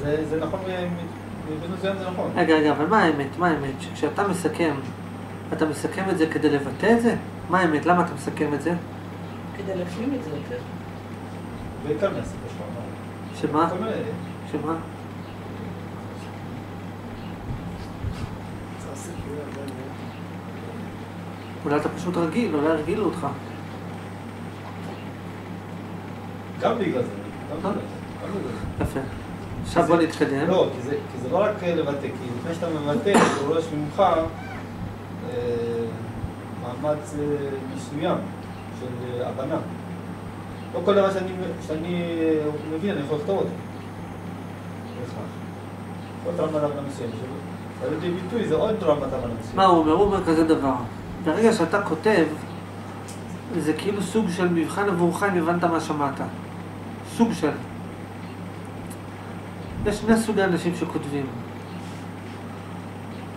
זה, נכון, מסוים זה נכון. רגע, רגע, אבל מה האמת? מה האמת? שכשאתה מסכם, אתה מסכם את זה כדי לבטא את זה? מה האמת? למה אתה מסכם את זה? כדי להשלים את זה, כן. בעיקר שלך. שמה? שמה? אולי אתה פשוט רגיל, אולי הרגילו אותך. גם בגלל זה. יפה. עכשיו בוא נתקדם. לא, כי זה, כי זה לא רק לבטא, כי לפני שאתה מבטא, זה דורש ממך אה, מאמץ אה, מסוים של אה, הבנה. לא כל דבר שאני, שאני אה, מבין, אני יכול לכתוב אותו. בהכרח. מסוים. שבא לידי ביטוי זה עוד רמת הבנה מסוים. מה הוא אומר? הוא אומר כזה דבר. ברגע שאתה כותב, זה כאילו סוג של מבחן עבורך אם הבנת מה שמעת. סוג של. יש שני סוגי אנשים שכותבים.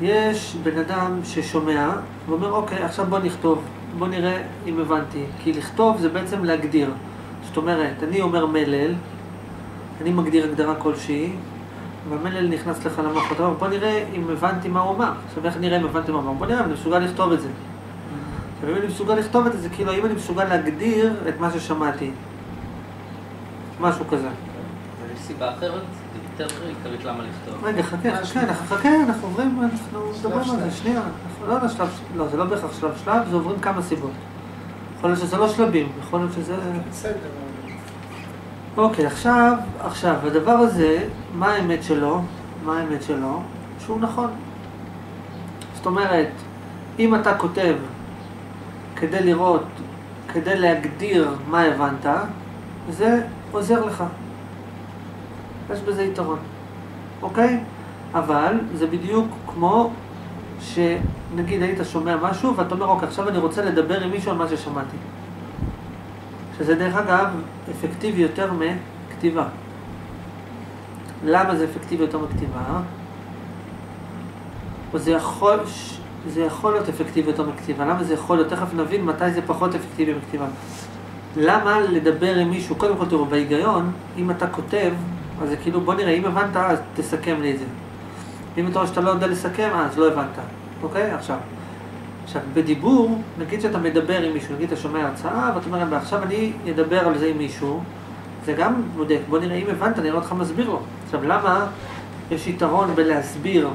יש בן אדם ששומע ואומר, אוקיי, עכשיו בוא נכתוב, בוא נראה אם הבנתי. כי לכתוב זה בעצם להגדיר. זאת אומרת, אני אומר מלל, אני מגדיר הגדרה כלשהי, והמלל נכנס לך למוח, אתה אומר, בוא נראה אם הבנתי מה הוא אמר. עכשיו, איך נראה אם הבנתי מה הוא אמר? בוא נראה אם אני מסוגל לכתוב את זה. עכשיו, אם אני מסוגל לכתוב את זה, זה כאילו, האם אני מסוגל להגדיר את מה ששמעתי. משהו כזה. אבל יש סיבה אחרת, יותר עיקרית למה לכתוב. רגע, חכה, חכה, אנחנו חכה, אנחנו עוברים, אנחנו מדברים על זה, שנייה. אנחנו לא לשלב, לא, זה לא בהכרח שלב שלב, זה עוברים כמה סיבות. יכול להיות שזה לא שלבים, יכול להיות שזה... בסדר. אוקיי, עכשיו, עכשיו, הדבר הזה, מה האמת שלו? מה האמת שלו? שהוא נכון. זאת אומרת, אם אתה כותב כדי לראות, כדי להגדיר מה הבנת, זה עוזר לך. יש בזה יתרון, אוקיי? אבל זה בדיוק כמו שנגיד היית שומע משהו ואתה אומר, אוקיי, עכשיו אני רוצה לדבר עם מישהו על מה ששמעתי. שזה דרך אגב אפקטיבי יותר מכתיבה. למה זה אפקטיבי יותר מכתיבה? או זה יכול, זה יכול להיות אפקטיבי יותר מכתיבה. למה זה יכול להיות? תכף נבין מתי זה פחות אפקטיבי מכתיבה. למה לדבר עם מישהו? קודם כל תראו, בהיגיון, אם אתה כותב, אז זה כאילו, בוא נראה, אם הבנת, אז תסכם לי את זה. אם אתה רואה שאתה לא יודע לסכם, אז לא הבנת. אוקיי? עכשיו. עכשיו, בדיבור, נגיד שאתה מדבר עם מישהו, נגיד אתה שומע הרצאה, ואתה אומר, ועכשיו אני אדבר על זה עם מישהו, זה גם בודק, בוא נראה, אם הבנת, אני אראה אותך מסביר לו. עכשיו, למה יש יתרון בלהסביר?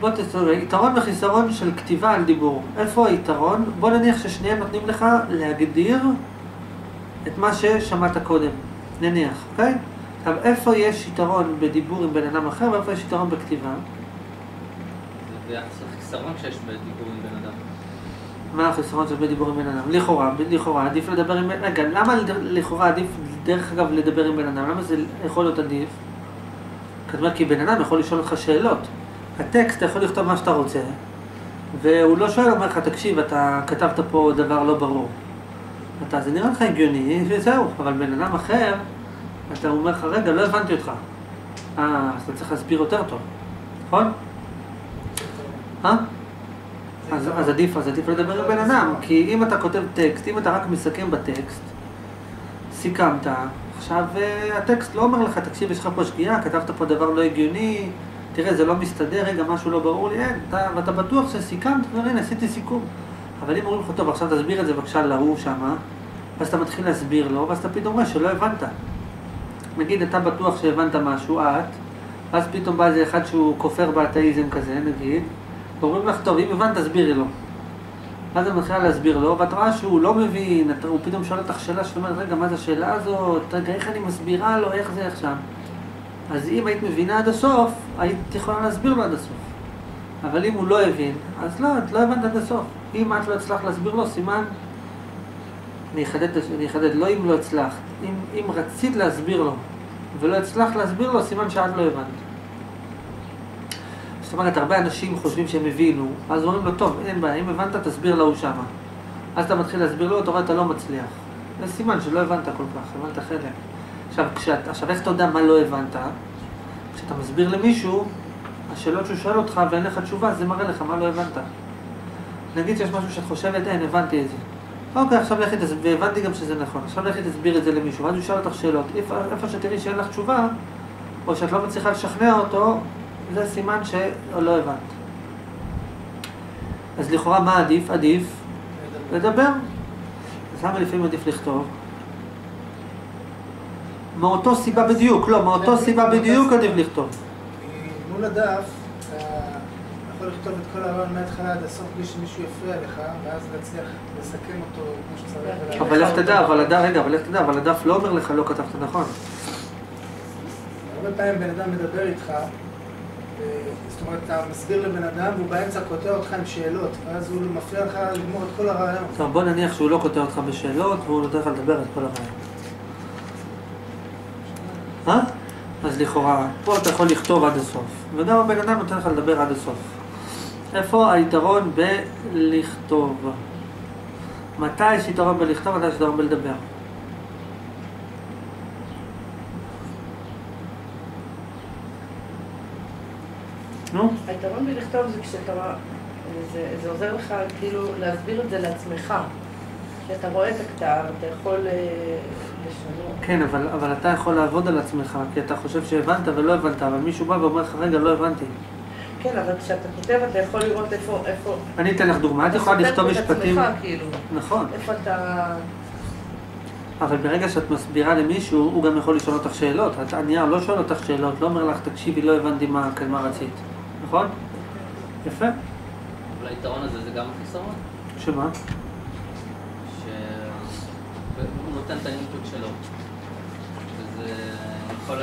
בוא תסתכל, יתרון וחיסרון של כתיבה על דיבור. איפה היתרון? בוא נניח ששניהם נותנים לך להגדיר את מה ששמעת קודם. נניח, אוקיי? עכשיו, איפה יש יתרון בדיבור עם בן אדם אחר, ואיפה יש יתרון בכתיבה? זה ביחס לחיסרון שיש בדיבור עם בן אדם. מה החסרון של בדיבור עם בן אדם? לכאורה, לכאורה עדיף לדבר עם... רגע, למה לכאורה עדיף, דרך אגב, לדבר עם בן אדם? למה זה יכול להיות עדיף? אומר, כי בן אדם יכול לשאול אותך שאלות. הטקסט, אתה יכול לכתוב מה שאתה רוצה, והוא לא שואל, אומר לך, תקשיב, אתה כתבת פה דבר לא ברור. אתה, זה נראה לך הגיוני, וזהו. אבל בן אדם אחר, אתה אומר לך, רגע, לא הבנתי אותך. אה, אז אתה צריך להסביר יותר טוב, נכון? אה? אז, אז עדיף, אז עדיף לדבר עם בן אדם, כי אם אתה כותב טקסט, אם אתה רק מסכם בטקסט, סיכמת, עכשיו אה, הטקסט לא אומר לך, תקשיב, יש לך פה שגיאה, כתבת פה דבר לא הגיוני, תראה, זה לא מסתדר, רגע, משהו לא ברור לי, אין, אתה, ואתה בטוח שסיכמת, ואומר, הנה, עשיתי סיכום. אבל אם אומרים לך, טוב, עכשיו תסביר את זה בבקשה להוא שמה, ואז אתה מתחיל להסביר לו, ואז אתה פתאום רואה שלא הבנת. נגיד, אתה בטוח שהבנת משהו, את, ואז פתאום בא איזה אחד שהוא כופר באתאיזם כזה, נגיד, ואומרים לך, טוב, אם הבנת, תסבירי לו. ואז אני מתחילה להסביר לו, ואת רואה שהוא לא מבין, אתה, הוא פתאום שואל אותך שאלה שאת אומרת, רגע, מה זה השאלה הזאת? רגע, איך אני מסבירה לו, איך זה עכשיו? אז אם היית מבינה עד הסוף, היית יכולה להסביר לו עד הסוף. אבל אם הוא לא הבין, אז לא, את לא הבנת עד הסוף. אם את לא הצלחת להסביר לו, סימן... אני אחדד, אני אחדד, לא אם לא הצלחת, אם, אם רצית להסביר לו ולא הצלחת להסביר לו, סימן שאת לא הבנת. זאת אומרת, הרבה אנשים חושבים שהם הבינו, אז אומרים לו, טוב, אין בעיה, אם הבנת, תסביר להוא שמה. אז אתה מתחיל להסביר לו, אתה רואה, אתה לא מצליח. זה סימן שלא הבנת כל כך, הבנת חלק. עכשיו, כשאת, עכשיו, איך אתה יודע מה לא הבנת? כשאתה מסביר למישהו, השאלות שהוא שואל אותך ואין לך תשובה, זה מראה לך מה לא הבנת. נגיד שיש משהו שאת חושבת, אין, הבנתי את זה. אוקיי, עכשיו לכי תסביר, והבנתי גם שזה נכון. עכשיו לכי תסביר את זה למישהו, ואז הוא ישאל אותך שאלות. איפה, איפה שתראי שאין לך תשובה, או שאת לא מצליחה לשכנע אותו, זה סימן שלא הבנת. אז לכאורה מה עדיף? עדיף לדבר. אז למה לפעמים עדיף לכתוב? מאותו סיבה בדיוק, לא, מאותו סיבה בדיוק עדיף לכתוב. מול הדף, יכול לכתוב את כל הרעיון מההתחלה עד הסוף בלי שמישהו יפריע לך, ואז להצליח לסכם אותו כמו שצריך. ולהעביר אבל לך אותו. תדע, אבל הדף, רגע, אבל לך תדע, אבל הדף לא אומר לך לא כתבת נכון. הרבה פעמים בן אדם מדבר איתך, ו- זאת אומרת, אתה מסביר לבן אדם והוא באמצע קוטע אותך עם שאלות, ואז הוא מפריע לך לגמור את כל הרעיון. טוב, בוא נניח שהוא לא קוטע אותך בשאלות והוא נותן לך לדבר את כל הרעיון. אה? אז לכאורה, פה אתה יכול לכתוב עד הסוף, וגם הבן אדם נותן לך לדבר עד הסוף. איפה היתרון בלכתוב? מתי יש יתרון בלכתוב, מתי יש יתרון בלדבר? נו, היתרון בלכתוב זה כשאתה... זה, זה עוזר לך כאילו להסביר את זה לעצמך. כשאתה רואה את הכתב, אתה יכול אה, לשנות. כן, אבל, אבל אתה יכול לעבוד על עצמך, כי אתה חושב שהבנת ולא הבנת, אבל מישהו בא ואומר לך, רגע, לא הבנתי. כן, אבל כשאתה כותב אתה יכול לראות איפה... איפה... אני אתן לך דוגמה, את יכולה אתה לכתוב סותר את משפטים... עצמך, כאילו. נכון, איפה אתה... אבל ברגע שאת מסבירה למישהו, הוא גם יכול לשאול אותך שאלות. את- הנייר לא שואל אותך שאלות, לא אומר לך, תקשיבי, לא הבנתי מה, כן, מה רצית. נכון? יפה. אבל היתרון הזה זה גם חיסרון, שמה? שהוא נותן את האינפוט שלו. וזה יכול...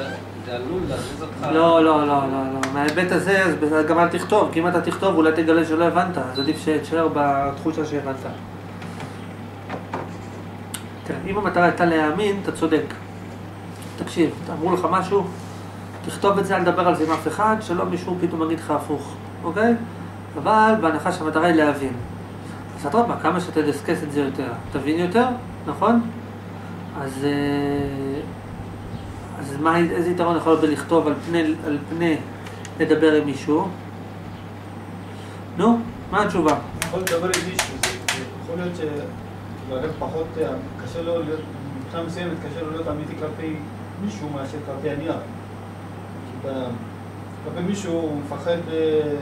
זה עלול להזיז אותך... לא, לא, לא, לא, לא. מההיבט הזה, אז גם אל תכתוב, כי אם אתה תכתוב, אולי תגלה שלא הבנת, אז עדיף שתשאר בתחושה שהבנת. תראה, אם המטרה הייתה להאמין, אתה צודק. תקשיב, אמרו לך משהו, תכתוב את זה, אל תדבר על זה עם אף אחד, שלא מישהו פתאום יגיד לך הפוך, אוקיי? אבל בהנחה שהמטרה היא להבין. אז אדרבה, כמה שתדסקס את זה יותר, תבין יותר, נכון? אז, אה, אז מה, איזה יתרון יכול להיות בלכתוב על פני, על פני לדבר עם מישהו? נו, מה התשובה? יכול לדבר עם מישהו, זה יכול להיות שלאדם פחות, אה, קשה לו להיות, מבחינה מסוימת קשה לו להיות אמיתי כלפי מישהו מאשר כלפי הנייר. כלפי מישהו הוא מפחד, אה,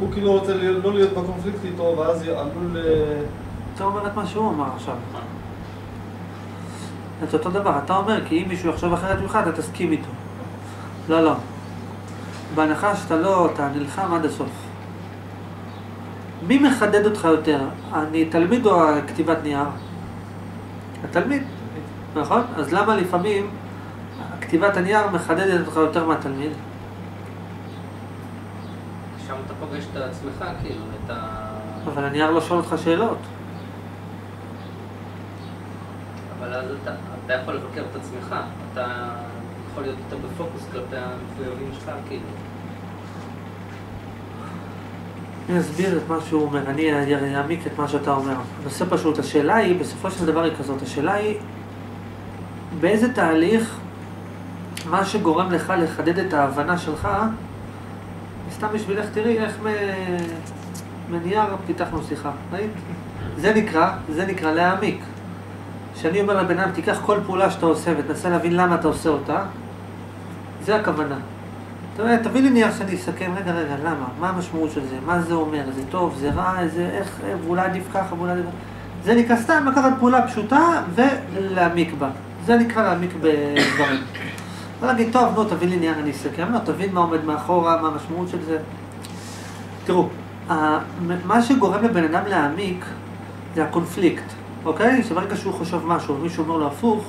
הוא כאילו רוצה לא להיות בקונפליקט איתו, ואז עלול... אה, אתה אומר את מה שהוא אמר עכשיו. את אותו דבר, אתה אומר כי אם מישהו יחשוב אחרת ממך, אתה תסכים איתו. לא, לא. בהנחה שאתה לא, אתה נלחם עד הסוף. מי מחדד אותך יותר? אני תלמיד או כתיבת נייר? התלמיד, נכון? אז למה לפעמים כתיבת הנייר מחדדת אותך יותר מהתלמיד? שם אתה פוגש את עצמך, כאילו, את ה... אבל הנייר לא שואל אותך שאלות. אבל אז אתה, אתה יכול לבקר את עצמך, אתה יכול להיות יותר בפוקוס כלפי המחויבים שלך, כאילו. אני אסביר את מה שהוא אומר, אני אעמיק את מה שאתה אומר. הנושא פשוט, השאלה היא, בסופו של דבר היא כזאת, השאלה היא באיזה תהליך מה שגורם לך לחדד את ההבנה שלך, סתם בשבילך תראי איך מנייר פיתחנו שיחה, ראית? זה נקרא, זה נקרא להעמיק. כשאני אומר לבן אדם, תיקח כל פעולה שאתה עושה ותנסה להבין למה אתה עושה אותה, זה הכוונה. אתה יודע, תביא לי נייר שאני אסכם, רגע, רגע, למה? מה המשמעות של זה? מה זה אומר? זה טוב, זה רע, זה איך, ואולי עדיף ככה, ואולי עדיף... זה נקרא סתם לקחת פעולה פשוטה ולהעמיק בה. זה נקרא להעמיק בדברים. לא להגיד, טוב, נו, תביא לי נייר, אני אסכם. לא, תבין מה עומד מאחורה, מה המשמעות של זה. תראו, מה שגורם לבן אדם להעמיק זה הקונפליקט, אוקיי? שברגע שהוא חושב משהו ומישהו אומר לו הפוך,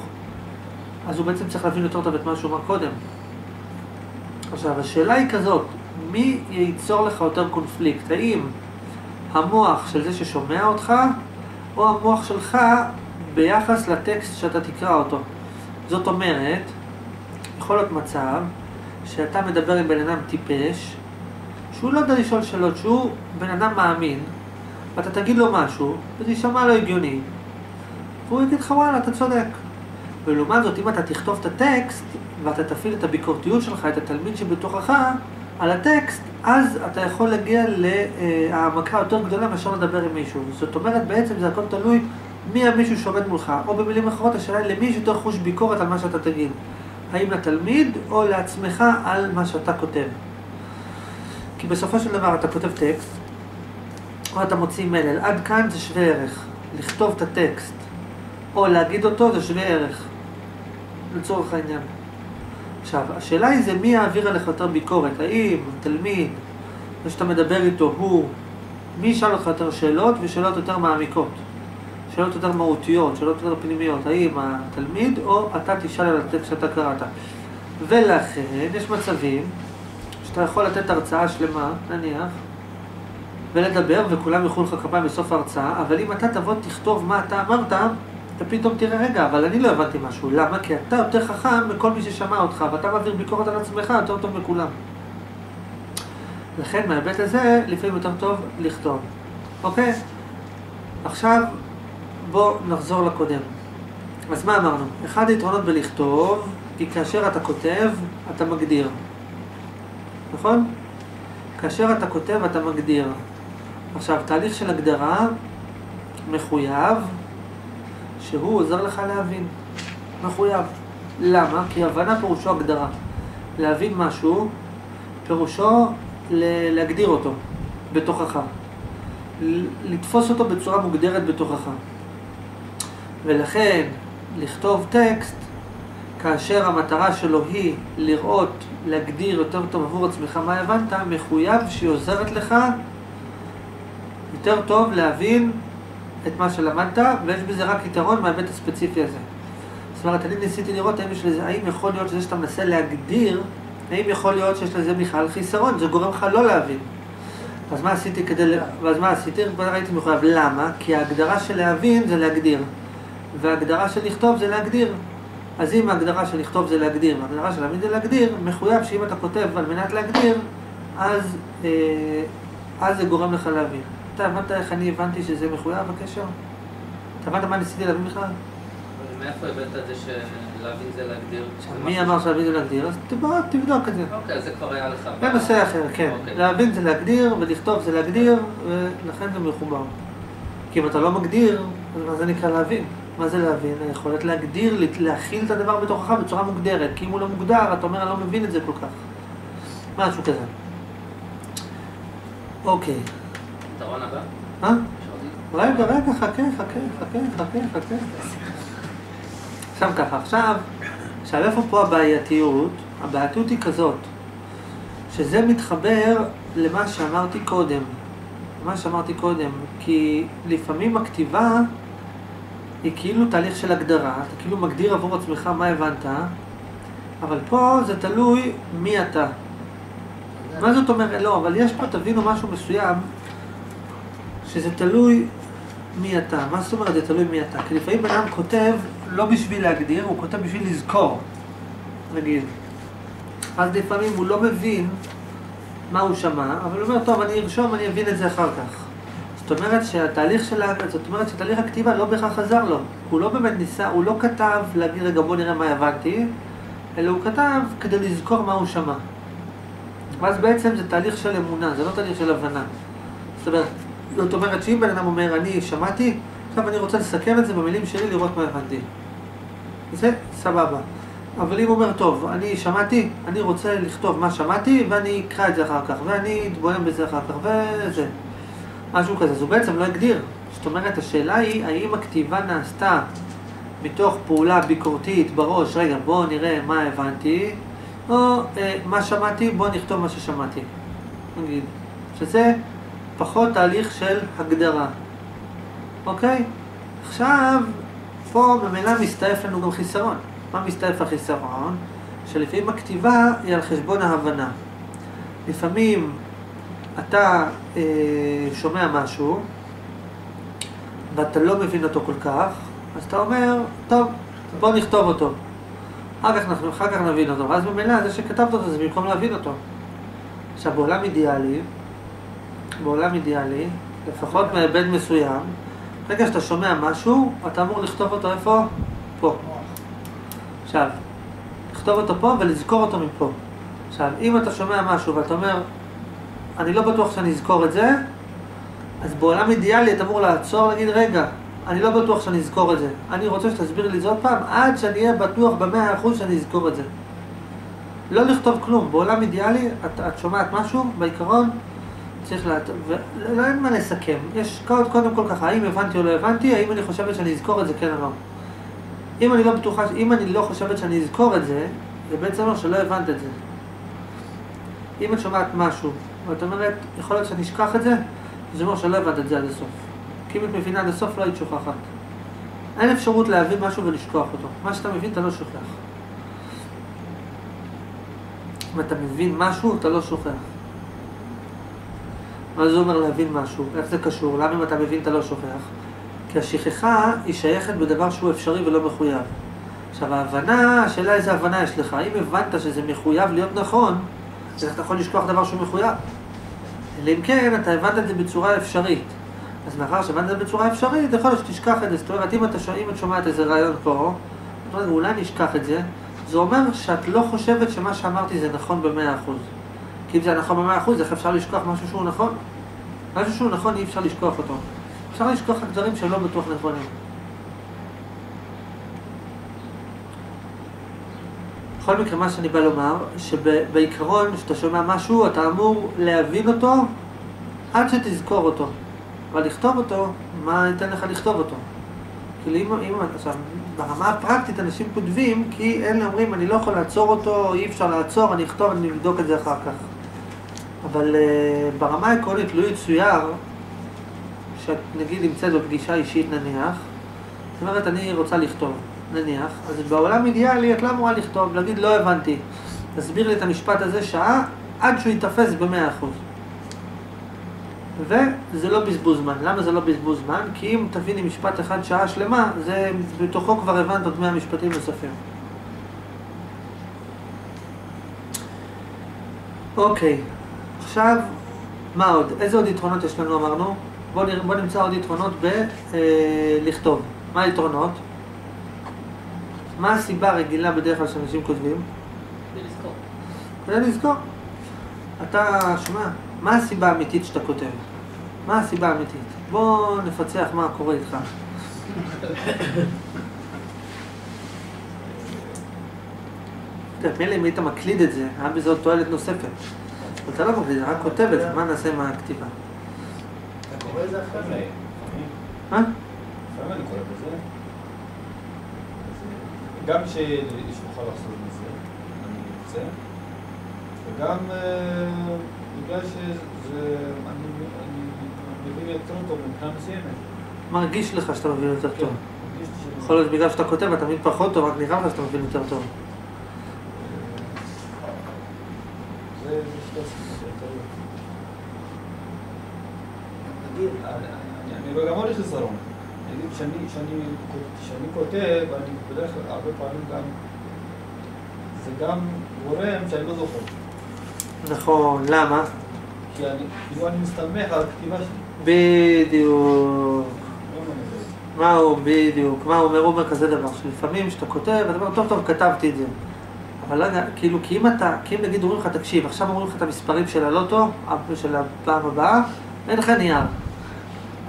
אז הוא בעצם צריך להבין יותר טוב את מה שהוא אמר קודם. עכשיו, השאלה היא כזאת, מי ייצור לך יותר קונפליקט? האם המוח של זה ששומע אותך, או המוח שלך ביחס לטקסט שאתה תקרא אותו? זאת אומרת, יכול להיות מצב שאתה מדבר עם בן אדם טיפש, שהוא לא יודע לשאול שאלות, שהוא בן אדם מאמין, ואתה תגיד לו משהו, וזה יישמע לו הגיוני, והוא יגיד לך וואלה, אתה צודק. ולעומת זאת, אם אתה תכתוב את הטקסט, ואתה תפעיל את הביקורתיות שלך, את התלמיד שבתוכך, על הטקסט, אז אתה יכול להגיע להעמקה יותר גדולה מאשר לדבר עם מישהו. זאת אומרת, בעצם זה הכל תלוי מי המישהו שעומד מולך, או במילים אחרות, השאלה היא למי יש יותר חוש ביקורת על מה שאתה תגיד. האם לתלמיד או לעצמך על מה שאתה כותב. כי בסופו של דבר אתה כותב טקסט, או אתה מוציא מלל. עד כאן זה שווה ערך. לכתוב את הטקסט, או להגיד אותו, זה שווה ערך. לצורך העניין. עכשיו, השאלה היא זה מי יעביר עליך יותר ביקורת, האם התלמיד, זה שאתה מדבר איתו, הוא, מי ישאל אותך יותר שאלות ושאלות יותר מעמיקות, שאלות יותר מהותיות, שאלות יותר פנימיות, האם התלמיד או אתה תשאל על הטקסט שאתה קראת. ולכן יש מצבים שאתה יכול לתת הרצאה שלמה, נניח, ולדבר וכולם יחאו לך כפיים בסוף ההרצאה, אבל אם אתה תבוא תכתוב מה אתה אמרת, אתה פתאום תראה, רגע, אבל אני לא הבנתי משהו. למה? כי אתה יותר חכם מכל מי ששמע אותך, ואתה מעביר ביקורת על עצמך יותר טוב מכולם. לכן, מההיבט הזה, לפעמים יותר טוב לכתוב. אוקיי? עכשיו, בואו נחזור לקודם. אז מה אמרנו? אחד היתרונות בלכתוב, כי כאשר אתה כותב, אתה מגדיר. נכון? כאשר אתה כותב, אתה מגדיר. עכשיו, תהליך של הגדרה מחויב, שהוא עוזר לך להבין. מחויב. למה? כי הבנה פירושו הגדרה. להבין משהו, פירושו להגדיר אותו בתוכך. לתפוס אותו בצורה מוגדרת בתוכך. ולכן, לכתוב טקסט, כאשר המטרה שלו היא לראות, להגדיר יותר טוב עבור עצמך מה הבנת, מחויב שהיא עוזרת לך יותר טוב להבין את מה שלמדת, ויש בזה רק יתרון מההיבט הספציפי הזה. זאת אומרת, אני ניסיתי לראות האם לזה, האם יכול להיות שזה שאתה מנסה להגדיר, האם יכול להיות שיש לזה בכלל חיסרון, זה גורם לך לא להבין. אז מה עשיתי כדי, ואז מה עשיתי? ראיתי מחויב. למה? כי ההגדרה של להבין זה להגדיר, וההגדרה של לכתוב זה להגדיר. אז אם ההגדרה של לכתוב זה להגדיר, וההגדרה של להבין זה להגדיר, מחויב שאם אתה כותב על מנת להגדיר, אז, אה, אז זה גורם לך להבין. אתה הבנת איך אני הבנתי שזה מחויב הקשר? אתה הבנת מה ניסיתי להבין בכלל? מאיפה הבאת את זה שלהבין זה להגדיר? מי אמר שלהבין זה להגדיר? אז תבדוק את זה. אוקיי, אז זה כבר היה לך. זה נושא אחר, כן. אוקיי. להבין זה להגדיר, ולכתוב זה להגדיר, ולכן זה מחובר. כי אם אתה לא מגדיר, אז מה זה נקרא להבין? מה זה להבין? היכולת להגדיר, להכיל את הדבר בתוכך בצורה מוגדרת. כי אם הוא לא מוגדר, אתה אומר, אני לא מבין את זה כל כך. משהו כזה. אוקיי. פתרון הבא? אה? אפשר רגע, רגע, חכה, חכה, חכה, חכה, חכה. עכשיו ככה, עכשיו, עכשיו איפה פה הבעייתיות? הבעייתיות היא כזאת, שזה מתחבר למה שאמרתי קודם. מה שאמרתי קודם, כי לפעמים הכתיבה היא כאילו תהליך של הגדרה, אתה כאילו מגדיר עבור עצמך מה הבנת, אבל פה זה תלוי מי אתה. מה זאת אומרת? לא, אבל יש פה, תבינו משהו מסוים, שזה תלוי מי אתה. מה זאת אומרת זה תלוי מי אתה? כי לפעמים אדם כותב לא בשביל להגדיר, הוא כותב בשביל לזכור, נגיד. אז לפעמים הוא לא מבין מה הוא שמע, אבל הוא אומר, טוב, אני ארשום, אני אבין את זה אחר כך. זאת אומרת שהתהליך של, ה- זאת אומרת שתהליך הכתיבה לא בהכרח עזר לו. הוא לא באמת ניסה, הוא לא כתב להגיד, רגע, בוא נראה מה הבנתי, אלא הוא כתב כדי לזכור מה הוא שמע. ואז בעצם זה תהליך של אמונה, זה לא תהליך של הבנה. זאת אומרת, זאת אומרת שאם בן אדם אומר, אני שמעתי, עכשיו אני רוצה לסכם את זה במילים שלי, לראות מה הבנתי. זה סבבה. אבל אם הוא אומר, טוב, אני שמעתי, אני רוצה לכתוב מה שמעתי, ואני אקרא את זה אחר כך, ואני אתבונן בזה אחר כך, וזה. משהו כזה. אז הוא בעצם לא הגדיר. זאת אומרת, השאלה היא, האם הכתיבה נעשתה מתוך פעולה ביקורתית בראש, רגע, בואו נראה מה הבנתי, או אה, מה שמעתי, בואו נכתוב מה ששמעתי. נגיד. שזה פחות תהליך של הגדרה. אוקיי? עכשיו, פה ממילא מסתעף לנו גם חיסרון. מה מסתעף החיסרון? שלפעמים הכתיבה היא על חשבון ההבנה. לפעמים אתה אה, שומע משהו ואתה לא מבין אותו כל כך, אז אתה אומר, טוב, בוא נכתוב אותו. אחר כך, אחר כך נבין אותו, ואז ממילא זה שכתבת אותו זה במקום להבין אותו. עכשיו, בעולם אידיאלי, בעולם אידיאלי, לפחות מהיבט מסוים, ברגע שאתה שומע משהו, אתה אמור לכתוב אותו איפה? פה. עכשיו, לכתוב אותו פה ולזכור אותו מפה. עכשיו, אם אתה שומע משהו ואתה אומר, אני לא בטוח שאני אזכור את זה, אז בעולם אידיאלי אתה אמור לעצור ולהגיד, רגע, אני לא בטוח שאני אזכור את זה. אני רוצה שתסביר לי את זה עוד פעם, עד שאני אהיה בטוח במאה אחוז שאני אזכור את זה. לא לכתוב כלום. בעולם אידיאלי, את, את שומעת משהו, בעיקרון, צריך לה... ולא אין מה לסכם. יש קודם, קודם כל ככה, האם הבנתי או לא הבנתי, האם אני חושבת שאני אזכור את זה כן או לא. אם אני לא בטוחה, אם אני לא חושבת שאני אזכור את זה, זה בעצם אומר שלא הבנת את זה. אם את שומעת משהו, ואת אומרת, יכול להיות שאני אשכח את זה, זה אומר שלא הבנת את זה עד הסוף. כי אם את מבינה עד הסוף, לא היית שוכחת. אין אפשרות להבין משהו ולשכוח אותו. מה שאתה מבין, אתה לא שוכח. אם אתה מבין משהו, אתה לא שוכח. מה זה אומר להבין משהו? איך זה קשור? למה אם אתה מבין אתה לא שוכח? כי השכחה היא שייכת בדבר שהוא אפשרי ולא מחויב. עכשיו ההבנה, השאלה איזה הבנה יש לך. אם הבנת שזה מחויב להיות נכון, אז אתה יכול לשכוח דבר שהוא מחויב. אלא אם כן, אתה הבנת את זה בצורה אפשרית. אז מאחר שהבנת את זה בצורה אפשרית, יכול להיות שתשכח את זה. זאת אומרת, אם, את שומעת איזה רעיון פה, אומרת, אולי נשכח את זה, זה אומר שאת לא חושבת שמה שאמרתי זה נכון במאה אחוז. כי אם זה נכון במאה אחוז, איך אפשר לשכוח משהו שהוא נכון? משהו שהוא נכון, אי אפשר לשכוח אותו. אפשר לשכוח רק דברים שהם לא בטוח נכונים. בכל מקרה, מה שאני בא לומר, שבעיקרון, כשאתה שומע משהו, אתה אמור להבין אותו עד שתזכור אותו. אבל לכתוב אותו, מה ייתן לך לכתוב אותו? כאילו אם, אם, עכשיו, ברמה הפרקטית אנשים כותבים, כי אלה אומרים, אני לא יכול לעצור אותו, אי אפשר לעצור, אני אכתוב, אני אבדוק את זה אחר כך. אבל uh, ברמה העקרונית, לו לא יצויר, שאת נגיד נמצאת בפגישה אישית נניח, זאת אומרת, אני רוצה לכתוב, נניח, אז בעולם אידיאלי את לא אמורה לכתוב, להגיד לא הבנתי. תסביר לי את המשפט הזה שעה, עד שהוא ייתפס במאה אחוז. וזה לא בזבוז זמן. למה זה לא בזבוז זמן? כי אם תביני משפט אחד שעה שלמה, זה בתוכו כבר הבנת עוד מאה משפטים נוספים. אוקיי, עכשיו, מה עוד? איזה עוד יתרונות יש לנו אמרנו? בואו בוא נמצא עוד יתרונות בלכתוב. אה, מה היתרונות? מה הסיבה הרגילה בדרך כלל שאנשים כותבים? כדי לזכור. כדי לזכור. אתה שומע? מה הסיבה האמיתית שאתה כותב? מה הסיבה האמיתית? בוא נפצח מה קורה איתך. מילא אם היית מקליד את זה, היה בזה עוד תועלת נוספת. אתה לא מקליד, רק כותב את זה, מה נעשה עם הכתיבה? אתה קורא את זה אחרי זה? מה? לפעמים אני קורא בזה. גם לך לחזור מזה, אני רוצה, וגם אה, בגלל שזה, אני מבין יותר טוב מבחינה מסוימת. מרגיש לך שאתה מבין יותר טוב. כן, שאני- יכול להיות בגלל שאתה כותב, אתה מבין פחות טוב, רק נראה לך שאתה מבין יותר טוב. זה זה שתי הסיבות העיקריות. נגיד, אני- לא עוד חיסרון. נגיד שאני- שאני שאני כותב, אני בדרך כלל הרבה פעמים גם, זה גם גורם שאני לא זוכר. נכון, למה? כי אני, כאילו אני מסתמך על הכתיבה שלי. בדיוק. לא. מה הוא בדיוק, מה הוא אומר, הוא אומר כזה דבר, שלפעמים כשאתה כותב, אתה אומר, טוב טוב, כתבתי את זה. אבל לא יודע, כאילו, כי אם אתה, כי אם נגיד אומרים לך, תקשיב, עכשיו אומרים לך את המספרים של הלוטו, של הפעם הבאה, אין לך נייר.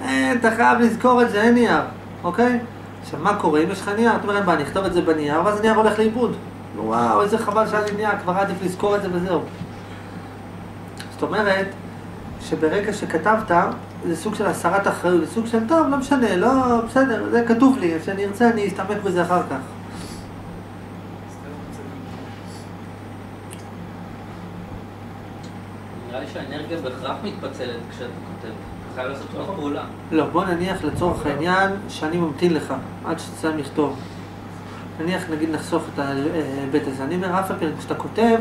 אין, אתה חייב לזכור את זה, אין נייר, אוקיי? עכשיו, מה קורה אם יש לך נייר? אתה אומר, אין בעיה, אני אכתוב את זה בנייר, ואז הנייר הולך לאיבוד. וואו, איזה חבל שהיה לי נייר, כבר עדיף לזכור את זה וזהו. זאת אומרת, שברגע שכתבת, זה סוג של הסרת אחריות, זה סוג של טוב, לא משנה, לא, בסדר, זה כתוב לי, כשאני ארצה אני אסתמך בזה אחר כך. נראה לי שהאנרגיה בהכרח מתפצלת כשאתה כותב. אתה חייב לעשות עוד פעולה. לא, בוא נניח לצורך העניין שאני ממתין לך עד שתסיים לכתוב. נניח נגיד נחסוך את ההיבט הזה. אני אומר אף פי כשאתה כותב,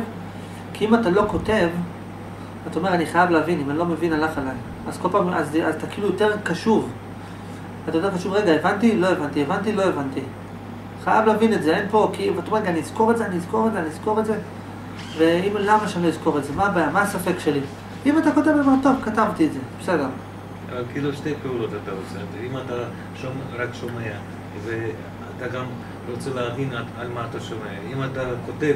כי אם אתה לא כותב, אתה אומר אני חייב להבין, אם אני לא מבין הלך עליי. אז כל פעם, אז, אז אתה כאילו יותר קשוב. אתה יותר קשוב, רגע, הבנתי? לא הבנתי, הבנתי? לא הבנתי. חייב להבין את זה, אין פה, כי ואתה אומר, אני אזכור את זה, אני אזכור את זה, אני אזכור את זה. ואם, למה שאני לא אזכור את זה? מה הבעיה? מה הספק שלי? אם אתה כותב, אני אומר, טוב, כתבתי את זה, בסדר. כאילו שתי פעולות אתה עושה. אם אתה שומע, רק שומע, ואתה גם רוצה להבין על, מה אתה שומע. אם אתה כותב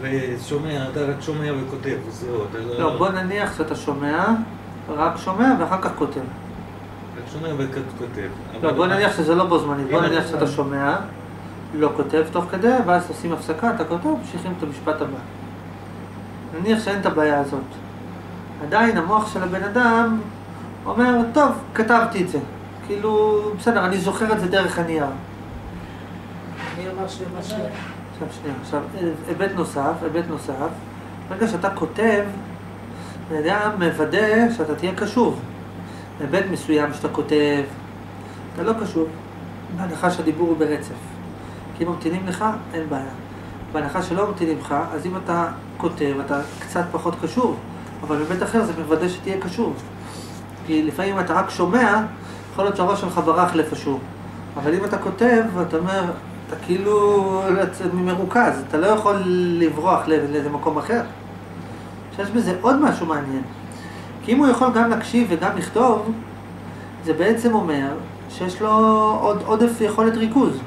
ושומע, אתה רק שומע וכותב, וזהו. אתה לא, בוא נניח שאתה שומע, רק שומע ואחר כך כותב. רק שומע וכותב. לא, בוא נניח שזה לא בו זמנית, בוא נניח שאתה שומע, לא כותב תוך כדי, ואז עושים הפסקה, אתה כותב, ממשיכים את המשפט הבא. נניח שאין את הבעיה הזאת. עדיין המוח של הבן אדם אומר, טוב, כתבתי את זה. כאילו, בסדר, אני זוכר את זה דרך הנייר. אני אומר שמה ש... עכשיו שנייה, עכשיו היבט נוסף, היבט נוסף, ברגע שאתה כותב, בן אדם מוודא שאתה תהיה קשוב. היבט מסוים שאתה כותב, אתה לא קשוב, בהנחה שהדיבור הוא ברצף. כי אם ממתינים לך, אין בעיה. בהנחה שלא ממתינים לך, אז אם אתה כותב, אתה קצת פחות קשוב, אבל בהיבט אחר זה מוודא שתהיה קשוב. כי לפעמים אתה רק שומע, יכול להיות שהראש שלך ברח לאיפשהו. אבל אם אתה כותב, אתה אומר, אתה כאילו מרוכז, אתה לא יכול לברוח לא- לאיזה מקום אחר. שיש בזה עוד משהו מעניין. כי אם הוא יכול גם להקשיב וגם לכתוב, זה בעצם אומר שיש לו עוד עודף יכולת ריכוז.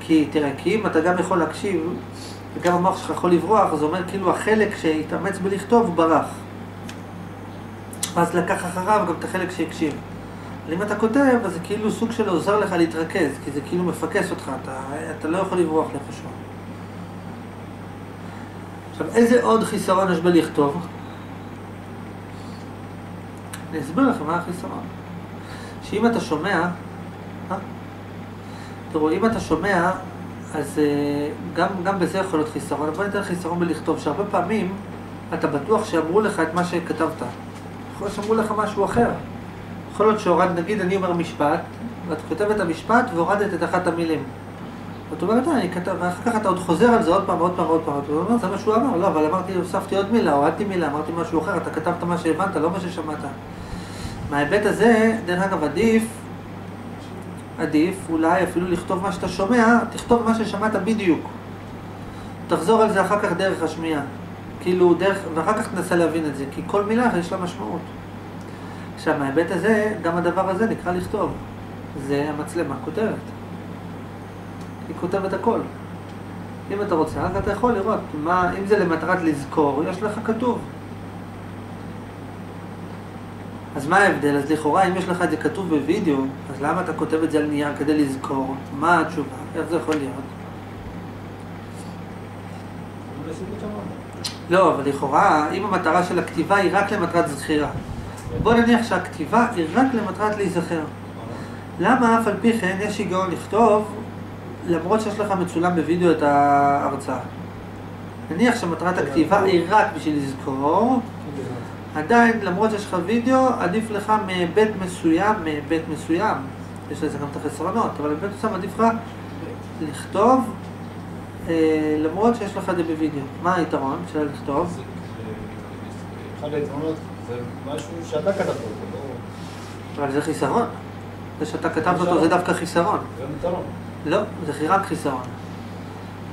כי תראה, כי אם אתה גם יכול להקשיב, וגם המוח שלך יכול לברוח, זה אומר כאילו החלק שהתאמץ בלכתוב ברח. ואז לקח אחריו גם את החלק שהקשיב. אבל אם אתה כותב, אז זה כאילו סוג של עוזר לך להתרכז, כי זה כאילו מפקס אותך, אתה, אתה לא יכול לברוח לאיפשהו. עכשיו, איזה עוד חיסרון יש בלכתוב? אני אסביר לכם מה החיסרון. שאם אתה שומע, אה? תראו, אם אתה שומע, אז אה, גם, גם בזה יכול להיות חיסרון, אבל בוא ניתן חיסרון בלכתוב, שהרבה פעמים אתה בטוח שאמרו לך את מה שכתבת. יכול להיות שאמרו לך משהו אחר. יכול להיות שהורד, נגיד אני אומר משפט, ואת כותבת את המשפט והורדת את אחת המילים. ואת אומרת, אה, אני כתב, ואחר כך אתה עוד חוזר על זה עוד פעם, עוד פעם, עוד פעם. אתה אומר, זה מה שהוא אמר, לא, אבל אמרתי, הוספתי עוד מילה, הורדתי מילה, אמרתי משהו אחר, אתה כתבת מה שהבנת, לא מה ששמעת. מההיבט הזה, דרך אגב, עדיף, עדיף אולי אפילו לכתוב מה שאתה שומע, תכתוב מה ששמעת בדיוק. תחזור על זה אחר כך דרך השמיעה. כאילו, דרך, ואחר כך תנסה להבין את זה, כי כל מילה יש לה משמעות. עכשיו, מההיבט הזה, גם הדבר הזה נקרא לכתוב. זה המצלמה כותבת. היא כותבת הכל. אם אתה רוצה, אז אתה יכול לראות מה, אם זה למטרת לזכור, יש לך כתוב. אז מה ההבדל? אז לכאורה, אם יש לך את זה כתוב בווידאו, אז למה אתה כותב את זה על נייר כדי לזכור? מה התשובה? איך זה יכול להיות? לא, אבל לכאורה, אם המטרה של הכתיבה היא רק למטרת זכירה. בוא נניח שהכתיבה היא רק למטרת להיזכר. למה אף על פי כן יש היגיון לכתוב, למרות שיש לך מצולם בווידאו את ההרצאה? נניח שמטרת הכתיבה היא רק בשביל לזכור, עדיין, למרות שיש לך וידאו, עדיף לך מהיבט מסוים, מהיבט מסוים. יש לזה גם את החסרונות, אבל מהיבט מסוים עדיף לך לכתוב, למרות שיש לך את זה בווידאו. מה היתרון של לכתוב? אחד היתרונות זה משהו שאתה כתבת אותו, לא... אבל זה חיסרון. זה שאתה כתבת אותו זה דווקא חיסרון. זה יתרון. לא, זה רק חיסרון.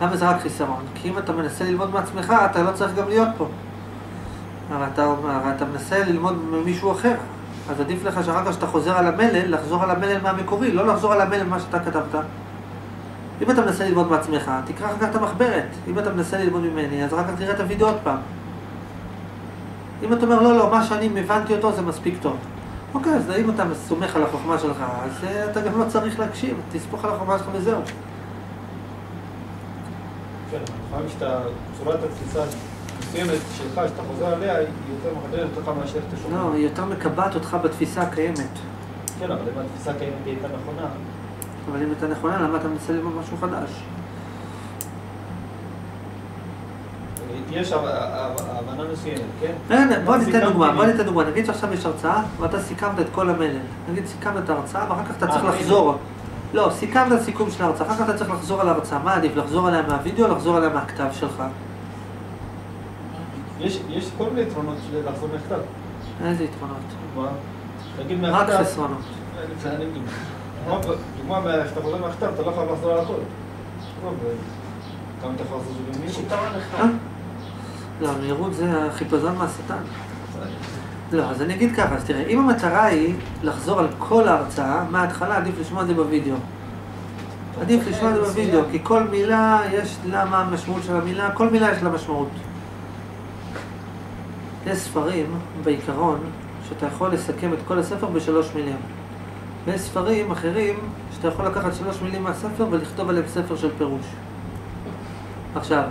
למה זה רק חיסרון? כי אם אתה מנסה ללמוד מעצמך, אתה לא צריך גם להיות פה. הרי אתה, אתה מנסה ללמוד ממישהו אחר. אז עדיף לך שאחר כך שאתה חוזר על המלל, לחזור על המלל מהמקורי, לא לחזור על המלל מה שאתה כתבת. אם אתה מנסה ללמוד מעצמך, תקרא אחר כך את המחברת. אם אתה מנסה ללמוד ממני, אז אחר כך תראה את הוידאו עוד פעם. אם אתה אומר, לא, לא, מה שאני הבנתי אותו זה מספיק טוב. אוקיי, אז אם אתה סומך על החוכמה שלך, אז אה, אתה גם לא צריך להקשיב, תסמוך על החוכמה שלך וזהו. כן, לפעמים שאתה, צורת התפיסה מסוימת שלך, שאתה חוזר עליה, היא יותר מחדדת אותך מאשר אתה שומע. לא, היא יותר מקבעת אותך בתפיסה הקיימת. כן, אבל אם התפיסה הקיימת היא הייתה נכונה, אבל אם אתה נכונה, למה אתה מנסה ללמוד משהו חדש? יש הב- הב- הבנה מסוימת, כן? בוא ניתן דוגמה, בוא. ניתן דוגמה. נגיד שעכשיו יש הרצאה, ואתה סיכמת את כל המלל. נגיד סיכמת את ההרצאה, ואחר כך אתה אה, צריך הנה. לחזור. לא, סיכמת את הסיכום של ההרצאה, אחר כך אתה צריך לחזור על ההרצאה. מה עדיף, לחזור עליה מהווידאו או לחזור עליה מהכתב שלך? יש, כל מיני יתרונות של לחזור מכתב. איזה יתרונות? מה? נגיד רק מהכתב, חסרונות. דוגמה. דוגמה- דוגמה, מה- כשאתה חוזר מהכתב, אתה לא חייב לחזור על הכל. לא, כמה אתה יכול לעשות את זה יש במיוחד? יתרון אחד. אה? לא, המהירות זה החיפזון מהשטן. לא, אז אני אגיד ככה, אז תראה, אם המטרה היא לחזור על כל ההרצאה, מההתחלה עדיף לשמוע את זה בווידאו. עדיף לשמוע את זה בווידאו, כי כל מילה יש לה מה המשמעות של המילה, כל מילה יש לה משמעות. יש ספרים, בעיקרון, שאתה יכול לסכם את כל הספר בשלוש מילים. ויש ספרים אחרים, שאתה יכול לקחת שלוש מילים מהספר ולכתוב עליהם ספר של פירוש. עכשיו,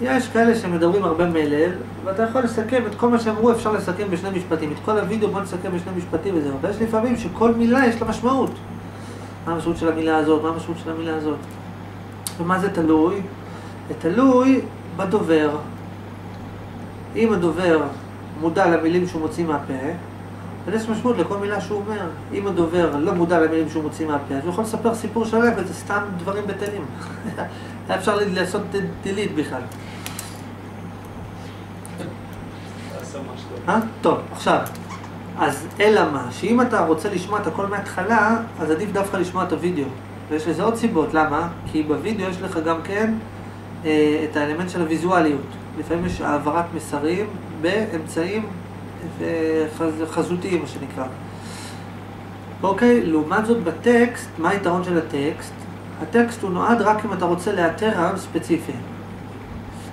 יש כאלה שמדברים הרבה מלל, ואתה יכול לסכם את כל מה שאמרו, אפשר לסכם בשני משפטים. את כל הוידאו בוא נסכם בשני משפטים וזהו. ויש לפעמים שכל מילה יש לה משמעות. מה המשמעות של המילה הזאת, מה המשמעות של המילה הזאת. ומה זה תלוי? זה תלוי בדובר. אם הדובר מודע למילים שהוא מוציא מהפה, אז יש משמעות לכל מילה שהוא אומר. אם הדובר לא מודע למילים שהוא מוציא מהפה, אז הוא יכול לספר סיפור שלם, וזה סתם דברים בטלים. היה אפשר לעשות דילית בכלל. אה? טוב, עכשיו, אז אלא מה, שאם אתה רוצה לשמוע את הכל מההתחלה, אז עדיף דווקא לשמוע את הוידאו. ויש לזה עוד סיבות, למה? כי בוידאו יש לך גם כן אה, את האלמנט של הוויזואליות. לפעמים יש העברת מסרים באמצעים אה, חז- חזותיים, מה שנקרא. אוקיי, לעומת זאת בטקסט, מה היתרון של הטקסט? הטקסט הוא נועד רק אם אתה רוצה לאתר רעיון ספציפי.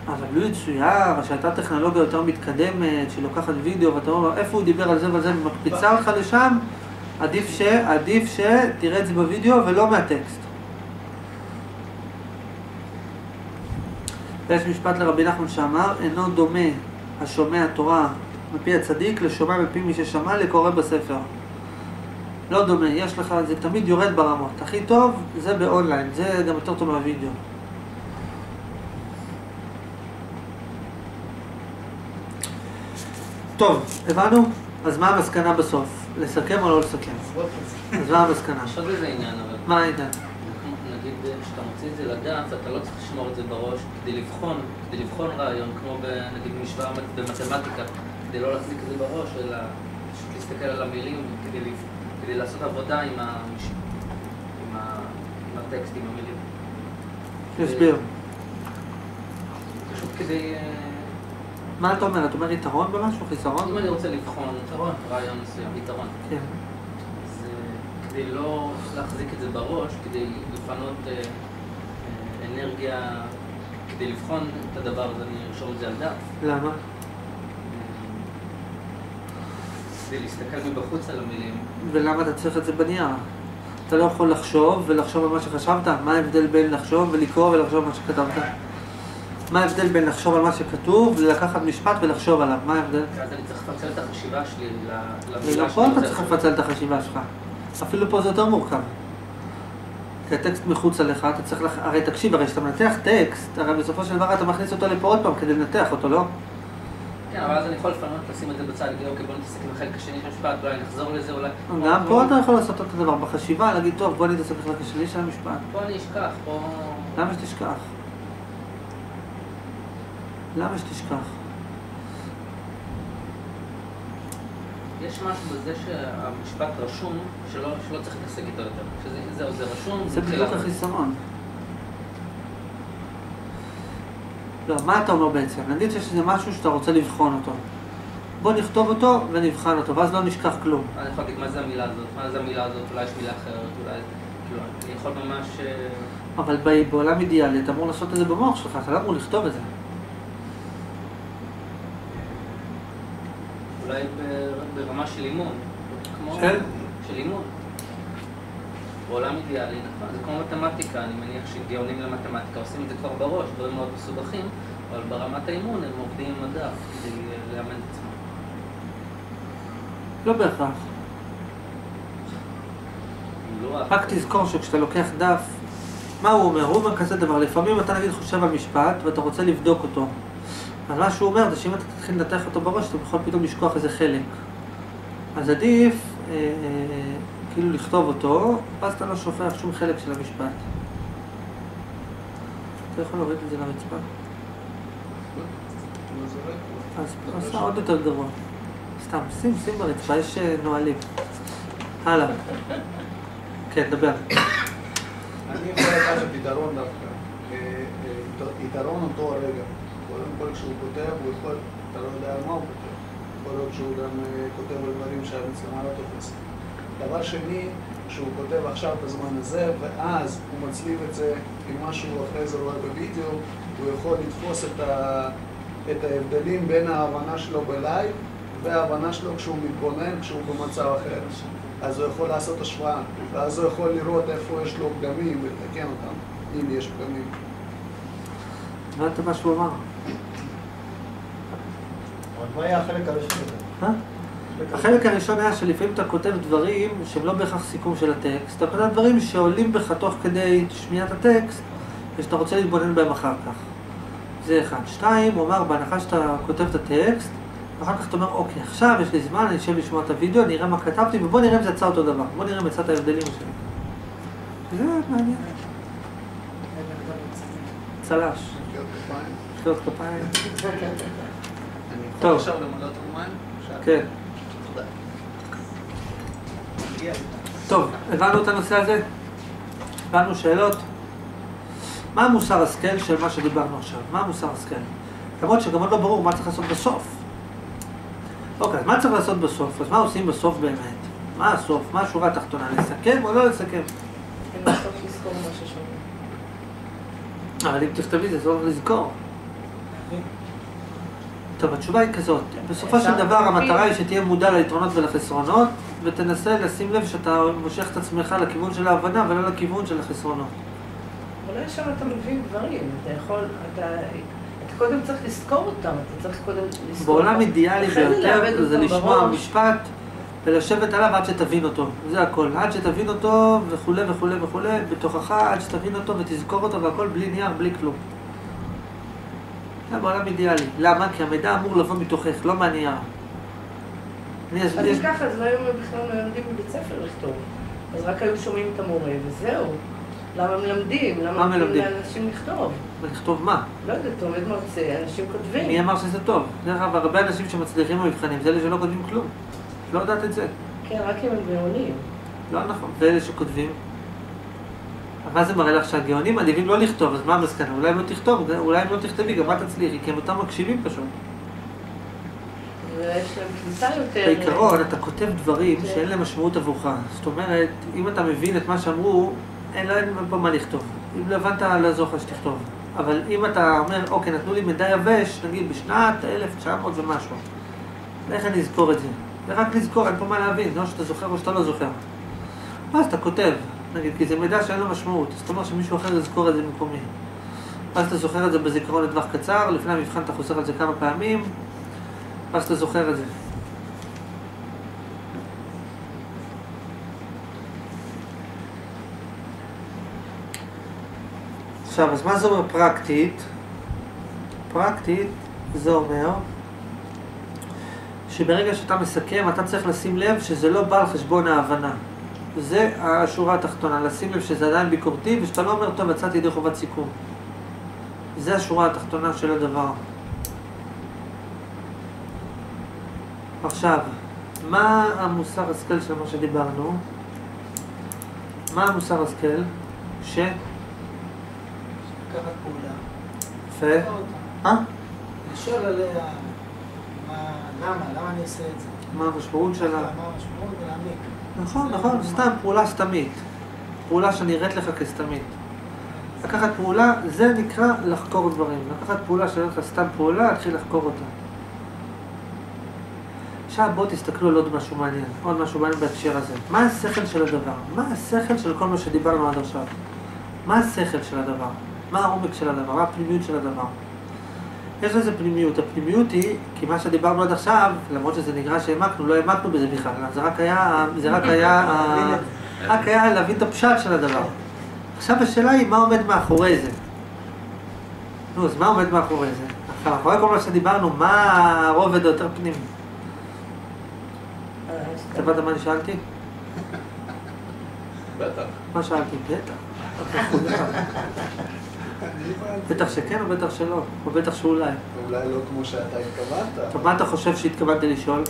אבל לו יצויר שהייתה טכנולוגיה יותר מתקדמת, שלוקחת וידאו ואתה אומר איפה הוא דיבר על זה ועל זה ומקפיצה אותך לשם, עדיף, ש, עדיף שתראה את זה בווידאו ולא מהטקסט. ויש משפט לרבי נחמן שאמר, אינו דומה השומע תורה מפי הצדיק לשומע מפי מי ששמע לקורא בספר. לא דומה, יש לך, זה תמיד יורד ברמות. הכי טוב זה באונליין, זה גם יותר טוב מהווידאו. טוב, הבנו? אז מה המסקנה בסוף? לסכם או לא לסכם? אז מה המסקנה? יש עוד איזה עניין, אבל מה העניין? נגיד כשאתה מוציא את זה לדף, אתה לא צריך לשמור את זה בראש כדי לבחון, כדי לבחון רעיון, כמו נגיד משוואה מת- במתמטיקה, כדי לא להחזיק את זה בראש, אלא פשוט להסתכל על המילים כדי, כדי לעשות עבודה עם, המש... עם, ה... עם הטקסט, עם המילים. תסביר. פשוט כדי... אה, מה אתה אומר? אתה אומר יתרון במשהו? חיסרון? אם אני רוצה לבחון רעיון מסוים, יתרון, כן. אז אה, כדי לא להחזיק את זה בראש, כדי לפנות אה, אנרגיה, כדי לבחון את הדבר הזה, אני ארשום את זה על דף. למה? להסתכל מבחוץ על המילים. ולמה אתה צריך את זה בנייר? אתה לא יכול לחשוב ולחשוב על מה שחשבת? מה ההבדל בין לחשוב ולקרוא ולחשוב על מה שכתבת? מה ההבדל בין לחשוב על מה שכתוב ולקחת משפט ולחשוב עליו? מה ההבדל? אז אני צריך לפצל את החשיבה שלי למילה פה אתה צריך. לפצל את החשיבה שלך. אפילו פה זה יותר מורכב. כי הטקסט מחוץ עליך, אתה צריך, לח... הרי תקשיב, הרי כשאתה מנתח טקסט, הרי בסופו של דבר אתה מכניס אותו לפה עוד פעם כדי לנתח אותו, לא? כן, אבל אז אני יכול לפנות, לשים את זה בצד, להגיד, אוקיי, בוא נתעסק עם החלק השני של המשפט, אולי נחזור לזה, אולי... גם פה אתה יכול לעשות אותו דבר, בחשיבה, להגיד, טוב, בוא נתעסק בחלק השני של המשפט. פה אני אשכח, פה... למה שתשכח? למה שתשכח? יש משהו בזה שהמשפט רשום, שלא, שלא צריך להתעסק איתו יותר. שזה, זהו, זה רשום, זה בדיוק. החיסרון. לא, מה אתה אומר בעצם? נגיד שיש איזה משהו שאתה רוצה לבחון אותו. בוא נכתוב אותו ונבחן אותו, ואז לא נשכח כלום. אני יכול להגיד מה זה המילה הזאת, מה זה המילה הזאת, אולי יש מילה אחרת, אולי... כאילו, אני יכול ממש... אה, אבל ב- בעולם אידיאלי אתה אמור לעשות את זה במוח שלך, אתה לא אמור לכתוב את זה. אולי ב- ברמה של אימון. כן. של אימון. בעולם אידיאלי, נכון, זה כמו מתמטיקה, אני מניח שגאונים למתמטיקה עושים את זה כבר בראש, דברים מאוד מסובכים, אבל ברמת האימון הם עובדים עם הדף כדי אה, לאמן את עצמם. לא בהכרח. לוח. רק תזכור שכשאתה לוקח דף, מה הוא אומר? הוא אומר כזה דבר, לפעמים אתה נגיד חושב על משפט ואתה רוצה לבדוק אותו. אז מה שהוא אומר זה שאם אתה תתחיל לנתח אותו בראש, אתה יכול פתאום לשכוח איזה חלק. אז עדיף אה, אה, כאילו לכתוב אותו, ואז אתה לא שופך שום חלק של המשפט. אתה יכול להוריד את זה לרצפה. אז עשה עוד יותר גרוע. סתם, שים, שים ברצפה, יש אה, נהלים. הלאה. כן, דבר. אני יכול לקחת פתרון דווקא. אה, אה, יתרון אותו הרגע. קודם כל כשהוא כותב, הוא יכול, אתה לא יודע על מה הוא כותב. יכול להיות שהוא גם כותב על דברים שהמצלמה לא תופסת. דבר שני, כשהוא כותב עכשיו בזמן הזה, ואז הוא מצליב את זה עם מה שהוא אחרי זה רואה בווידאו, הוא יכול לתפוס את, ה, את ההבדלים בין ההבנה שלו בלייב וההבנה שלו כשהוא מתבונן, כשהוא במצב אחר. אז הוא יכול לעשות השוואה, ואז הוא יכול לראות איפה יש לו פגמים ולתקן אותם, אם יש פגמים. הבנת מה שהוא אמר? מה היה החלק הראשון הזה? אה? החלק הראשון היה שלפעמים אתה כותב דברים שהם לא בהכרח סיכום של הטקסט, אתה כותב דברים שעולים בך תוך כדי שמיעת הטקסט, ושאתה רוצה להתבונן בהם אחר כך. זה אחד. שתיים, הוא אמר, בהנחה שאתה כותב את הטקסט, ואחר כך אתה אומר, אוקיי, עכשיו יש לי זמן, אני אשב לשמוע את הוידאו, אני אראה מה כתבתי, ובוא נראה אם זה יצא אותו דבר. בוא נראה אם יצא את ההבדלים שלי. זה מעניין. צל"ש, מחיאות כפיים. טוב. כן. טוב, הבנו את הנושא הזה? הבנו שאלות? מה המוסר השכל של מה שדיברנו עכשיו? מה המוסר השכל? למרות שגם עוד לא ברור מה צריך לעשות בסוף. אוקיי, אז מה צריך לעשות בסוף? אז מה עושים בסוף באמת? מה הסוף? מה השורה התחתונה? לסכם או לא לסכם? כן. אבל אם תכתבי זה, זה לא לזכור. טוב, התשובה היא כזאת, בסופו של דבר המטרה היא שתהיה מודע ליתרונות ולחסרונות, ותנסה לשים לב שאתה מושך את עצמך לכיוון של ההבנה ולא לכיוון של החסרונות. אולי שם אתה מבין דברים, אתה יכול, אתה, אתה קודם צריך לזכור אותם, אתה צריך קודם לזכור בעולם אותם. אידיאלי זה לאבד ביותר זה לשמוע. משפט ולשבת עליו עד שתבין אותו, זה הכל, עד שתבין אותו וכולי וכולי וכולי, בתוכך עד שתבין אותו ותזכור אותו והכל בלי נייר, בלי כלום. זה בעולם אידיאלי. למה? כי המידע אמור לבוא מתוכך, לא מהנייר. אז אם ככה, אז לא היו בכלל לומדים בבית ספר לכתוב. אז רק היו שומעים את המורה וזהו. למה מלמדים? מה למה מלמדים? לאנשים לכתוב? לכתוב מה? לא יודעת, עומד מרצה, אנשים כותבים. מי אמר שזה טוב? דרך אגב, הרבה אנשים שמצליחים במבחנים זה אלה שלא כותבים כלום. לא יודעת את זה. כן, רק אם הם גאונים. לא נכון. ואלה שכותבים? מה זה מראה לך שהגאונים מעדיפים לא לכתוב, אז מה המסקנה? אולי אם לא תכתוב, אולי אם לא תכתבי, גם את תצליחי, כי הם אותם מקשיבים פשוט. ויש להם קליטה יותר... בעיקרון, אתה כותב דברים כן. שאין להם משמעות עבורך. זאת אומרת, אם אתה מבין את מה שאמרו, אין להם פה מה לכתוב. אם לא הבנת, לא לך שתכתוב. אבל אם אתה אומר, אוקיי, נתנו לי מידע יבש, נגיד בשנת 1900 ומשהו, איך אני אזכור את זה? זה רק לזכור, אין פה מה להבין, או שאתה זוכר או שאתה לא זוכר. ואז אתה כותב, נגיד, כי זה מידע שאין לו משמעות, זאת אומרת שמישהו אחר יזכור את זה במקומי. ואז אתה זוכר את זה בזיכרון לטווח קצר, לפני המבחן אתה חוזר על זה כמה פעמים, ואז אתה זוכר את זה. עכשיו, אז מה זה אומר פרקטית? פרקטית זה אומר שברגע שאתה מסכם, אתה צריך לשים לב שזה לא בא על חשבון ההבנה. זה השורה התחתונה, לשים לב שזה עדיין ביקורתי, ושאתה לא אומר, טוב, יצאתי ידי חובת סיכום. זה השורה התחתונה של הדבר. עכשיו, מה המוסר השכל של מה שדיברנו? מה המוסר השכל? ש... לקחת פעולה. יפה. אה? לשאול עליה מה, למה, למה אני עושה את זה. מה המשמעות שלה? מה המשמעות ולהעמיק. נכון, נכון, סתם פעולה סתמית. פעולה שנראית לך כסתמית. לקחת פעולה, זה נקרא לחקור דברים. לקחת פעולה שנראית לך סתם פעולה, להתחיל לחקור אותה. עכשיו בואו תסתכלו על עוד משהו מעניין, עוד משהו מעניין בהקשר הזה. מה השכל של הדבר? מה השכל של כל מה שדיברנו עד עכשיו? מה השכל של הדבר? מה העומק של הדבר? מה הפנימיות של הדבר? יש לזה פנימיות. הפנימיות היא, כי מה שדיברנו עד עכשיו, למרות שזה נראה שהעמקנו, לא העמקנו בזה בכלל. זה רק היה, זה רק היה, אה, רק היה להבין את הפשט של הדבר. עכשיו השאלה היא, מה עומד מאחורי זה? נו, אז מה עומד מאחורי זה? עכשיו, אחרי כל מה שדיברנו, מה הרובד היותר פנימי? אה, אתה הבנת מה אני שאלתי? בטח. מה שאלתי? בטח. בטח שכן או בטח שלא? או בטח שאולי. אולי לא כמו שאתה התכוונת. עכשיו, מה אתה חושב שהתכוונת לשאול?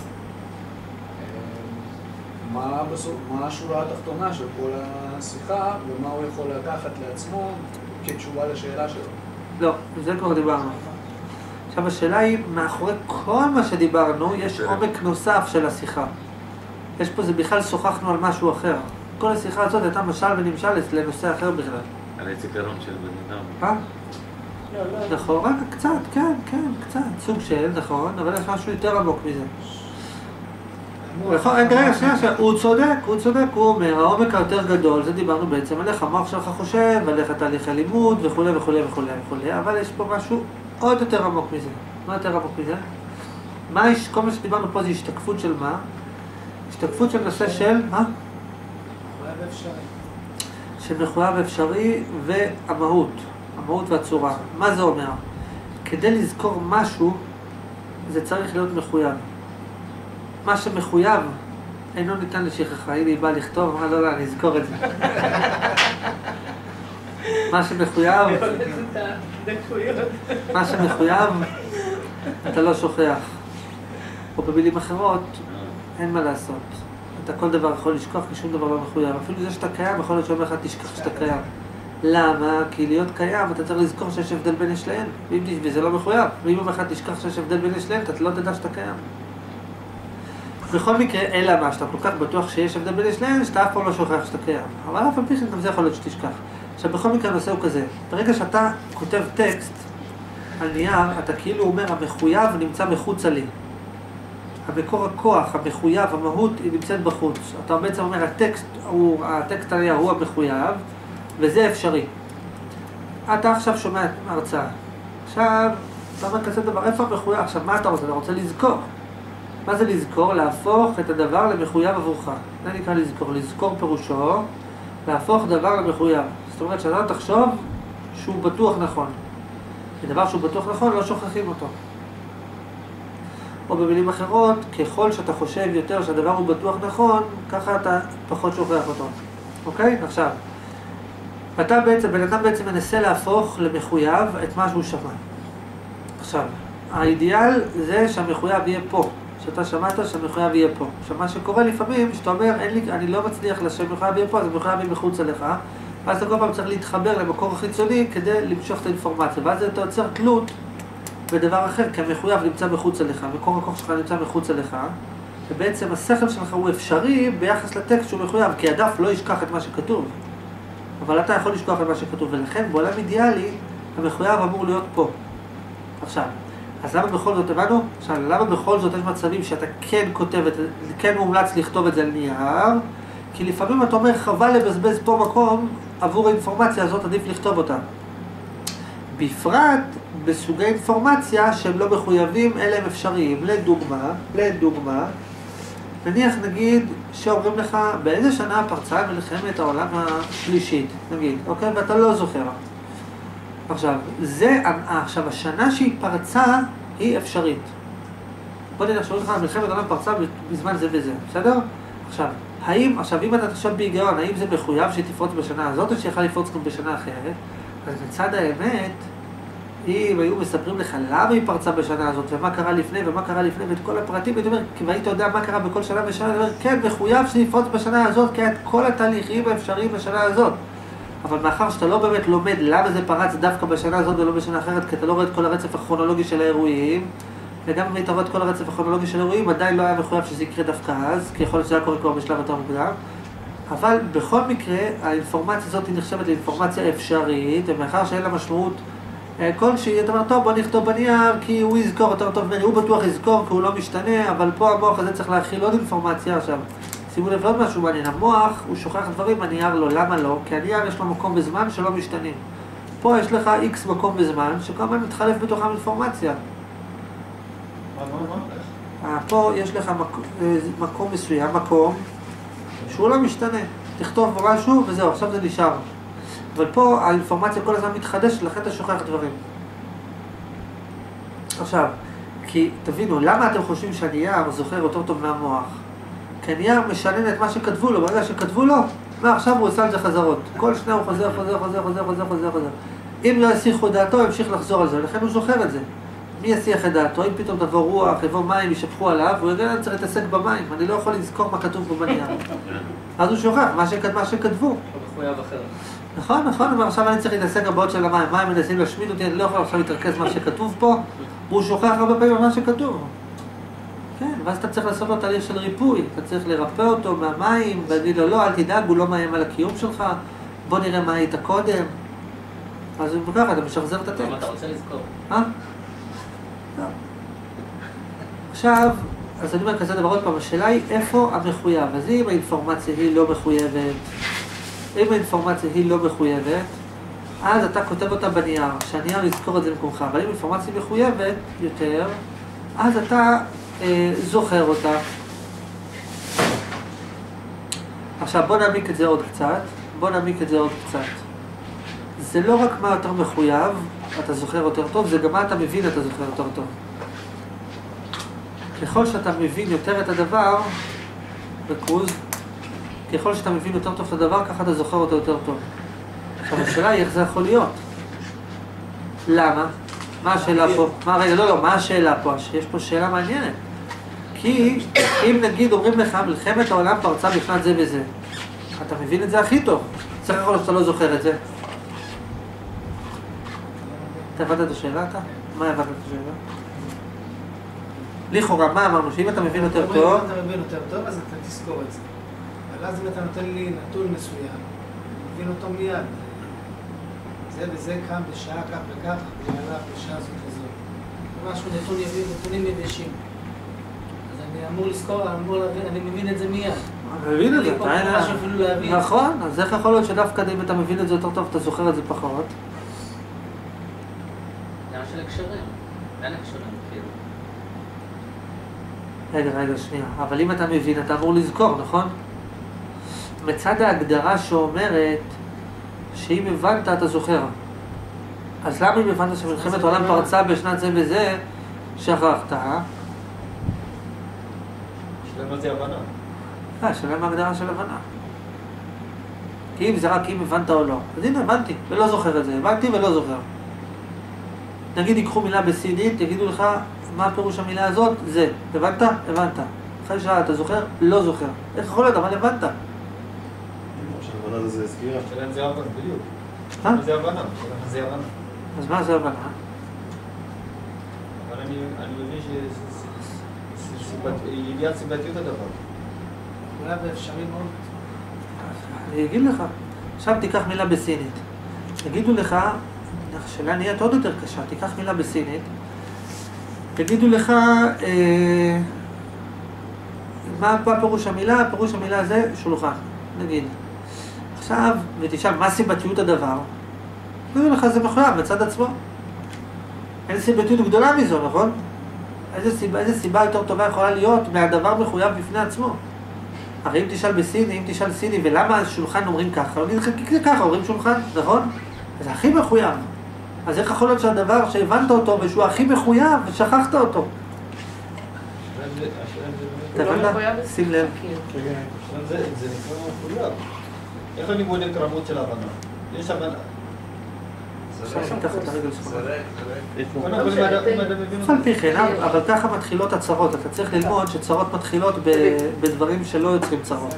מה בסוף, מה השורה התחתונה של כל השיחה, ומה הוא יכול לקחת לעצמו כתשובה לשאלה שלו. לא, זה כבר דיברנו. עכשיו השאלה היא, מאחורי כל מה שדיברנו, יש עומק נוסף של השיחה. יש פה, זה בכלל שוחחנו על משהו אחר. כל השיחה הזאת הייתה משל ונמשל לנושא אחר בכלל. על הזיכרון של בן אדם. נכון, רק קצת, כן, כן, קצת. סוג של, נכון, אבל יש משהו יותר עמוק מזה. נכון, רגע, שנייה, שנייה, הוא צודק, הוא צודק, הוא אומר, העומק היותר גדול, זה דיברנו בעצם על איך המוח שלך חושב, על איך תהליך הלימוד וכולי וכולי וכולי וכולי, אבל יש פה משהו עוד יותר עמוק מזה. מה יותר עמוק מזה? מה, יש- כל מה שדיברנו פה זה השתקפות של מה? השתקפות של נושא של, מה? מחויב אפשרי. של מחויב אפשרי והמהות, המהות והצורה. מה זה אומר? כדי לזכור משהו, זה צריך להיות מחויב. מה שמחויב אינו ניתן לשכחה. הנה היא באה לכתוב, אמרה לא, לא, אני אזכור את זה. מה שמחויב, מה שמחויב, אתה לא שוכח. או במילים אחרות, אין מה לעשות. אתה כל דבר יכול לשכוח כי שום דבר לא מחויב. אפילו זה שאתה קיים, יכול להיות שאומר לך תשכח שאתה קיים. למה? כי להיות קיים, אתה צריך לזכור שיש הבדל בין יש תש- וזה לא מחויב. ואם יום אחד תשכח שיש הבדל בין יש לאין, אתה לא תדע שאתה קיים. בכל מקרה, אלא מה, שאתה כל כך בטוח שיש הבדל בין יש לאין, שאתה אף פעם לא שוכח שאתה קיים. אבל אף על פי כן, גם זה יכול להיות שתשכח. עכשיו, בכל מקרה הנושא הוא כזה. ברגע שאתה כותב טקסט על נייר, אתה כאילו אומר, המחויב נמצא מחוצה לי. המקור הכוח, המחויב, המהות, היא נמצאת בחוץ. אתה בעצם אומר, הטקסט, הוא, הטקסט הנייר הוא המחויב, וזה אפשרי. אתה עכשיו שומע הרצאה. עכשיו, אתה אומר כזה דבר, איפה המחויב? עכשיו, מה אתה רוצה? אתה רוצה לזכור. מה זה לזכור? להפוך את הדבר למחויב עבורך. זה נקרא לזכור. לזכור פירושו, להפוך דבר למחויב. זאת אומרת, שאתה תחשוב שהוא בטוח נכון. ודבר שהוא בטוח נכון, לא שוכחים אותו. או במילים אחרות, ככל שאתה חושב יותר שהדבר הוא בטוח נכון, ככה אתה פחות שוכח אותו. אוקיי? עכשיו, אתה בעצם, בן אדם בעצם מנסה להפוך למחויב את מה שהוא שמע. עכשיו, האידיאל זה שהמחויב יהיה פה. שאתה שמעת שהמחויב יהיה פה. עכשיו, מה שקורה לפעמים, שאתה אומר, לי, אני לא מצליח שהמחויב יהיה פה, אז המחויב יהיה מחוץ אליך, ואז אתה כל פעם צריך להתחבר למקור החיצוני כדי למשוך את האינפורמציה, ואז אתה יוצר תלות בדבר אחר, כי המחויב נמצא מחוץ אליך, מקור הכוח שלך נמצא מחוץ אליך, ובעצם השכל שלך הוא אפשרי ביחס לטקסט שהוא מחויב, כי הדף לא ישכח את מה שכתוב. אבל אתה יכול לשכוח את מה שכתוב, ולכן בעולם אידיאלי, המחויב אמור להיות פה. עכשיו, אז למה בכל זאת, הבנו? עכשיו, למה בכל זאת יש מצבים שאתה כן כותב, את, כן מומלץ לכתוב את זה על נייר? כי לפעמים אתה אומר, חבל לבזבז פה מקום עבור האינפורמציה הזאת, עדיף לכתוב אותה. בפרט בסוגי אינפורמציה שהם לא מחויבים, אלא הם אפשריים. לדוגמה, לדוגמה, נניח נגיד שאומרים לך באיזה שנה פרצה מלחמת העולם השלישית, נגיד, אוקיי? ואתה לא זוכר. עכשיו, זה, עכשיו השנה שהיא פרצה היא אפשרית. בוא נראה שאומרים לך מלחמת העולם פרצה בזמן זה וזה, בסדר? עכשיו, האם, עכשיו אם אתה תחשוב בהיגיון, האם זה מחויב שתפרוץ בשנה הזאת או שיכול לפרוץ גם בשנה אחרת? אז מצד האמת, אם היו מספרים לך למה היא פרצה בשנה הזאת, ומה קרה לפני, ומה קרה לפני, ואת כל הפרטים, הייתי אומר, והיית יודע מה קרה בכל שנה ושנה, אני אומר, כן, מחויב שיפרוץ בשנה הזאת, כי את כל התהליכים האפשריים בשנה הזאת. אבל מאחר שאתה לא באמת לומד למה זה פרץ דווקא בשנה הזאת ולא בשנה אחרת, כי אתה לא רואה את כל הרצף הכרונולוגי של האירועים, וגם אם היית רואה את כל הרצף הכרונולוגי של האירועים, עדיין לא היה מחויב שזה יקרה דווקא אז, כי יכול להיות שזה היה קורה כבר בשלב יותר מוקדם. אבל בכל מקרה, האינפורמציה הזאת נחשבת לאינפורמציה אפשרית, ומאחר שאין לה משמעות כלשהי, אתה אומר, טוב, בוא נכתוב בנייר, כי הוא יזכור יותר טוב ממני, הוא בטוח יזכור, כי הוא לא משתנה, אבל פה המוח הזה צריך להכיל עוד אינפורמציה. עכשיו, שימו לב לעוד משהו מעניין, המוח, הוא שוכח דברים, הנייר לא, למה לא? כי הנייר יש לו מקום בזמן שלא משתנים. פה יש לך איקס מקום בזמן, שכל הזמן מתחלף בתוכם אינפורמציה. אה, פה יש לך אה, מקום מסוים, מקום, שהוא לא משתנה. תכתוב משהו וזהו, עכשיו זה נשאר. אבל פה האינפורמציה כל הזמן מתחדשת, לכן אתה שוכח דברים. עכשיו, כי תבינו, למה אתם חושבים שהנייר זוכר יותר טוב מהמוח? כי הנייר משנן את מה שכתבו לו, ברגע שכתבו לו, מה עכשיו הוא עושה על זה חזרות. כל שניה הוא חוזר, חוזר, חוזר, חוזר, חוזר, חוזר, חוזר. אם לא יסיחו את דעתו, הוא ימשיך לחזור על זה, לכן הוא זוכר את זה. מי יסיח את דעתו? אם פתאום תבוא רוח, יבוא מים, ישפכו עליו, הוא יודע, אני צריך להתעסק במים, אני לא יכול לזכור מה כתוב פה בנייר. אז הוא שוכח מה, שכת, מה שכתבו. הוא מחויב אחרת. נכון, נכון, אבל עכשיו אני צריך להתעסק בבעיות של המים, מים מנסים להשמיד אותי, אני לא יכול עכשיו להתרכז מה שכתוב פה, והוא שוכח הרבה פעמים מה שכתוב. כן, ואז אתה צריך לעשות לו תהליך של ריפוי, אתה צריך לרפא אותו מהמים, ולהגיד לו, לא, אל תדאג, הוא לא מאיים על הקיום שלך, בוא נראה מה היית קודם. אז ככה, אתה משחזר את אבל אתה הטקסט. רוצה לזכור. אה? עכשיו, אז אני אומר כזה דבר עוד פעם, השאלה היא איפה המחויב. אז אם האינפורמציה היא לא מחויבת, אם האינפורמציה היא לא מחויבת, אז אתה כותב אותה בנייר, שהנייר יזכור את זה במקומך. אבל אם האינפורמציה היא מחויבת יותר, אז אתה אה, זוכר אותה. עכשיו בוא נעמיק את זה עוד קצת, בוא נעמיק את זה עוד קצת. זה לא רק מה יותר מחויב, אתה זוכר יותר טוב, זה גם מה אתה מבין אתה זוכר יותר טוב. ככל שאתה מבין יותר את הדבר, ריכוז, ככל שאתה מבין יותר טוב את הדבר, ככה אתה זוכר אותו יותר טוב. עכשיו השאלה היא איך זה יכול להיות. למה? מה השאלה פה? מה, רגע, לא, לא, מה השאלה פה? יש פה שאלה מעניינת. כי אם נגיד אומרים לך, מלחמת העולם פרצה בשנת זה וזה, אתה מבין את זה הכי טוב. צריך יכול להיות שאתה לא זוכר את זה. אתה הבנת את השאלה אתה? מה הבנת את השאלה? לכאורה, מה אמרנו? שאם אתה מבין יותר טוב, אם אתה מבין יותר טוב, אז אתה תזכור את זה. אבל אז אם אתה נותן לי נתון מסוים, אני מבין אותו מיד. זה וזה קם בשעה כך וכך, והלך בשעה זאת וזאת. זה משהו נתון יביא, נתונים יבשים. אז אני אמור לזכור, אני אמור להבין, אני מבין את זה מיד. אני מבין את זה, אתה להבין. נכון, אז איך יכול להיות שדווקא אם אתה מבין את זה יותר טוב, אתה זוכר את זה פחות? זה של הקשרים. אין הקשרים, כאילו. רגע, רגע, שנייה. אבל אם אתה מבין, אתה אמור לזכור, נכון? מצד ההגדרה שאומרת שאם הבנת, אתה זוכר. אז למה אם הבנת שמלחמת העולם פרצה בשנת זה וזה, שכחת? אה? השאלה מה זה הבנה. אה, מה ההגדרה של הבנה. כי אם זה רק אם הבנת או לא. אז הנה, הבנתי, ולא זוכר את זה. הבנתי ולא זוכר. נגיד ייקחו מילה בסינית, יגידו לך, מה פירוש המילה הזאת? זה. הבנת? הבנת. אחרי שעה אתה זוכר? לא זוכר. איך יכול להיות? אבל הבנת. שהבנה זה סגירה. השאלה אם זה הבנה, בדיוק. מה זה הבנה? השאלה מה זה הבנה. אז מה זה הבנה? אבל אני מבין שידיעת סיבתיות הדבר. אולי ואפשרי מאוד. אני אגיד לך. עכשיו תיקח מילה בסינית. יגידו לך, השאלה נהיית עוד יותר קשה, תיקח מילה בסינית. יגידו לך, אה, מה מה פירוש המילה? פירוש המילה זה שולחן, נגיד. עכשיו, ותשאל, מה סיבתיות הדבר? יגידו לך, זה מחויב בצד עצמו. אין סיבתיות גדולה מזו, נכון? איזה סיבה, איזה סיבה יותר טובה יכולה להיות מהדבר מחויב בפני עצמו? הרי אם תשאל בסיני, אם תשאל סיני, ולמה שולחן אומרים ככה? הוא יגיד לך, כי זה ככה, אומרים שולחן, נכון? זה הכי מחויב. אז איך יכול להיות שהדבר שהבנת אותו ושהוא הכי מחויב, ושכחת אותו? לא הבנת? מחויב בזה. שים לב. אם זה זה נקרא מחויב. איך אני בודק רמות של הבנה? יש הבנה. אף על פי כן, אבל ככה מתחילות הצרות. אתה צריך ללמוד שצרות מתחילות בדברים שלא יוצרים צרות.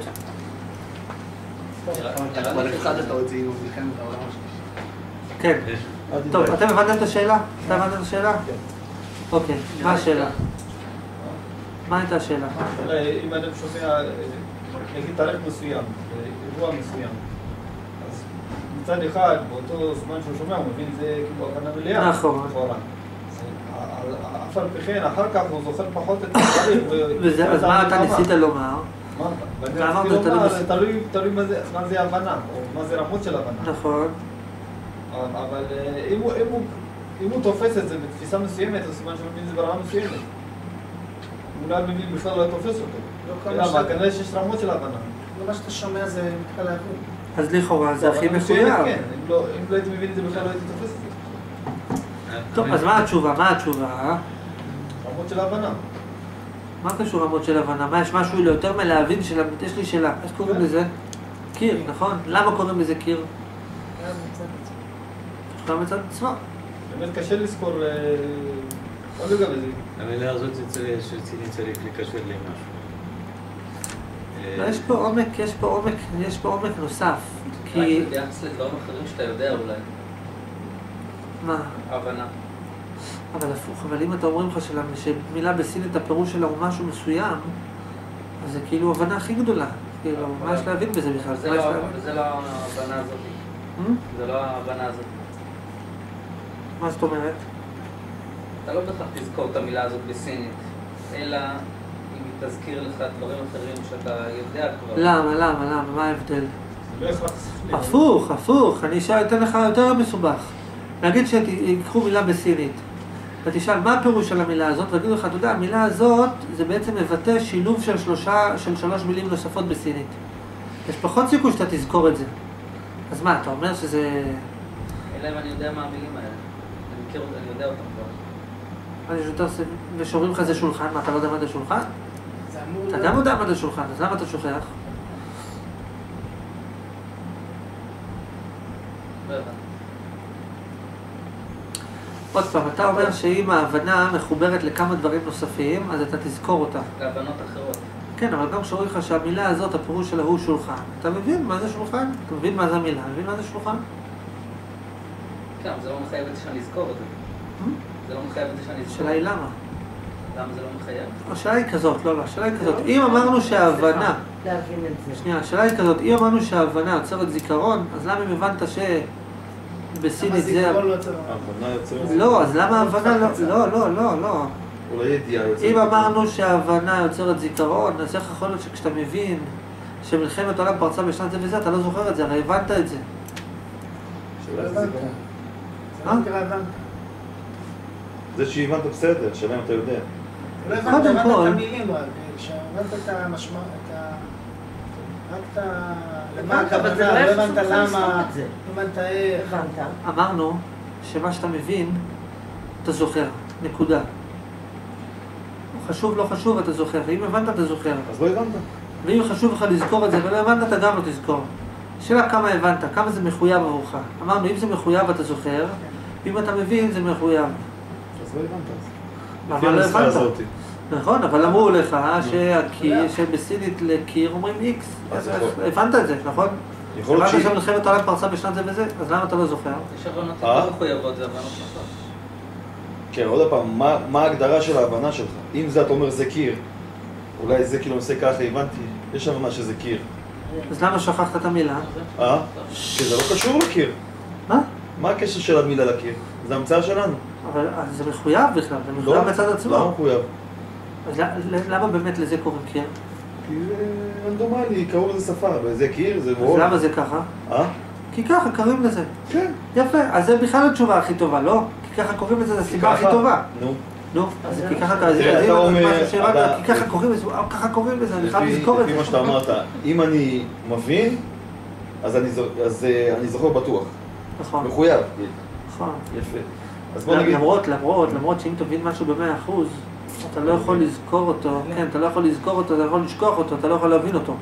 השלישי. כן. טוב, אתם הבנתם את השאלה? אתה הבנת את השאלה? כן. אוקיי, מה השאלה? מה הייתה השאלה? השאלה, אם אדם שומע, אה, נגיד תאריך מסוים, אירוע מסוים, אז מצד אחד, באותו זמן שהוא שומע, הוא מבין זה כאילו הבנה מלאה. נכון. אף על פי כן, אחר כך הוא זוכר פחות את הדברים. אז מה אתה. ניסית לומר? מה? אמרת, לא תלוי מה זה- הבנה, או מה זה רמות של הבנה. נכון. אבל אה, אם הוא- אם הוא- אם הוא תופס את זה בתפיסה מסוימת, אז סימן שהוא מבין את זה ברמה מסוימת. אולי מבין בכלל לא תופס אותו. לא כנראה שיש רמות של הבנה. לא מה שאתה שומע זה קל להבין. אז לכאורה זה הכי ברמה מסוימת, מחויב. כן. אם לא אם לא הייתי מבין את זה בכלל לא הייתי תופס את זה. טוב, אז מה התשובה? מה התשובה? רמות של הבנה. מה קשור רמות של הבנה? מה, יש משהו יותר מלהבין של... יש לי שאלה, איך קוראים כן. לזה? קיר, נכון? למה קוראים לזה קיר? גם מצד עצמו. גם מצד עצמו. באמת קשה לזכור, אה, לא לגבי זה. המילה הזאת זה צריך- שציני צריך לקשר למשהו. לא, יש פה עומק, יש פה עומק, יש פה עומק נוסף. רק כי... ביחס לדברים אחרים שאתה יודע אולי. מה? הבנה. אבל הפוך, אבל אם אתה אומרים לך שמילה בסינית הפירוש שלה הוא משהו מסוים, אז זה כאילו הבנה הכי גדולה. כאילו, מה יש להבין בזה בכלל? זה לא-? זה לא ההבנה הזאת. Hmm? זה לא ההבנה הזאת. מה זאת אומרת? אתה לא בהכרח תזכור את המילה הזאת בסינית, אלא תזכיר לך דברים אחרים שאתה יודע כבר. למה, למה, למה? מה ההבדל? לא. הפוך, הפוך, אני אשאל, אתן לך יותר מסובך. נגיד שיקחו מילה בסינית, ותשאל מה הפירוש של המילה הזאת, ויגידו לך, אתה יודע, המילה הזאת זה בעצם מבטא שילוב של שלושה, של שלוש מילים נוספות בסינית. יש פחות סיכוי שאתה תזכור את זה. אז מה, אתה אומר שזה... אלא אם אני יודע מה המילים האלה. אני מכיר אותם, אני יודע אותם כבר. ושאומרים לך זה שולחן, מה, אתה לא יודע מה זה שולחן? אתה גם יודע מה זה שולחן, אז למה אתה שוכח? לא. עוד פעם, אתה אומר שאם ההבנה מחוברת לכמה דברים נוספים, אז אתה תזכור אותה. להבנות אחרות. כן, אבל גם כשאומרים לך שהמילה הזאת, הפירוש שלה הוא שולחן. אתה מבין מה זה שולחן? אתה מבין מה זה המילה? מבין מה זה שולחן? כן, זה לא מחייב אותי שאני אזכור את זה. זה לא מחייב אותי שאני אזכור. השאלה היא למה. למה זה לא מחייב? השאלה היא כזאת, לא, לא, השאלה היא כזאת. אם אמרנו שההבנה, להבין את זה. שנייה, השאלה היא כזאת, אם אמרנו שההבנה יוצרת זיכרון, אז למה אם הבנת למה שבסינית זה... לא. ההבנה. לא, אז למה ההבנה לא... לא, לא, לא, לא. יוצרת... אם אמרנו שההבנה יוצרת זיכרון, אז איך יכול להיות שכשאתה מבין שמלחמת העולם פרצה בשנת זה וזה, אתה לא זוכר את זה, הרי הבנת את זה. לא. זיכרון. זה לא שהבנת בסדר, שאלה אם אתה יודע. לא קודם כל- את המילים רק, כשהבנת את המשמעות, את ה... רק את ה... למה הבנת, אבל זה לא לא הבנת למה. לא הבנת איך. אמרנו שמה שאתה מבין, אתה זוכר, נקודה. חשוב, לא חשוב, אתה זוכר. אם הבנת, אתה זוכר. אז לא הבנת. ואם חשוב לך לזכור את זה ולא הבנת, אתה גם לא תזכור. השאלה כמה הבנת, כמה זה מחויב עבורך. אמרנו, אם זה מחויב אתה זוכר, אם אתה מבין זה מחויב. אז לא הבנת. לפי לא הנוסחה הבנת. הזאת. נכון, אבל אמרו לך שבסינית לקיר אומרים איקס. הבנת את זה, נכון? יכול להיות הבנת שהיא... שמלחמת העולם פרצה בשנת זה וזה, אז למה אתה לא זוכר? יש הבנות אה? יותר מחויבות והבנות פחות. כן, עוד פעם, מה- מה ההגדרה של ההבנה שלך? אם זה אתה אומר זה קיר, אולי זה כאילו נושא ככה, הבנתי, יש הבנה שזה קיר. אז למה שכחת את המילה? אה? שזה לא קשור לקיר. מה? מה הקשר של המילה לקיר? זה המצאה שלנו. אבל אז זה מחויב בכלל, זה מחויב בצד למה עצמו. מחויב? אז למה באמת לזה קוראים קיר? כי זה רנדומלי, קראו לזה שפה, וזה קיר, זה אז וול. למה זה ככה? אה? כי ככה קוראים לזה. כן. יפה, אז זה בכלל התשובה הכי טובה, לא? כי ככה קוראים לזה, זו הסיבה הכי. טובה. נו. נו, אז כי ככה, אז אז אתה- כי ככה קוראים לזה, אה, ככה קוראים לזה, אני חייב לפי לזכור את לפי זה. מה שאתה אמרת, אם אני מבין, אז אני אז, אה, אני זוכר בטוח. נכון, מחויב. נכון. יפה. אז בוא נגיד... למרות, למרות, למרות שאם תבין משהו במאה אחוז, אתה לא יכול לזכור אותו, כן, אתה לא יכול לזכור אותו, אתה יכול לשכוח אותו, אתה לא יכול להבין אותו.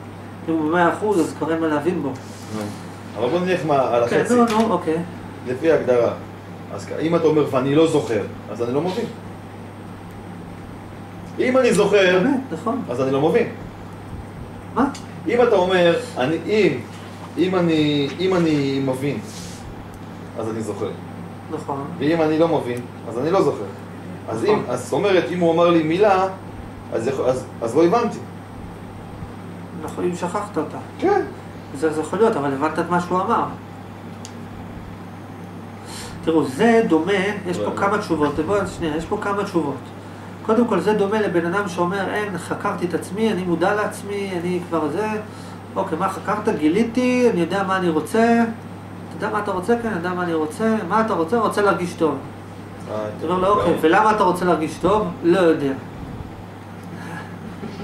אם הוא במאה אחוז, אז קוראים מה להבין בו. אבל בוא נלך מה- על כן, החצי. נו, נו, אוקיי. לפי ההגדרה. אז אם אתה אומר ואני לא זוכר, אז אני לא מבין. אם אני זוכר, נכון. אז אני לא מבין. מה? אם אתה אומר, אני, אם, אם אני, אם אני מבין, אז אני זוכר. נכון. ואם אני לא מבין, אז אני לא זוכר. אז אם, נכון. אז זאת אומרת, אם הוא אמר לי מילה, אז, אז, אז לא הבנתי. נכון, אם שכחת אותה. כן. זה, זה יכול להיות, אבל הבנת את מה שהוא אמר. תראו, זה דומה, יש פה לא. כמה תשובות, בואו שנייה, יש פה כמה תשובות. קודם כל, זה דומה לבן אדם שאומר, אין, חקרתי את עצמי, אני מודע לעצמי, אני כבר זה, אוקיי, מה חקרת? גיליתי, אני יודע מה אני רוצה, אתה יודע מה אתה רוצה? כן, אני יודע מה אני רוצה, מה אתה רוצה? רוצה להרגיש טוב. אתה אומר לו, אוקיי, ולמה אתה רוצה להרגיש טוב? לא יודע.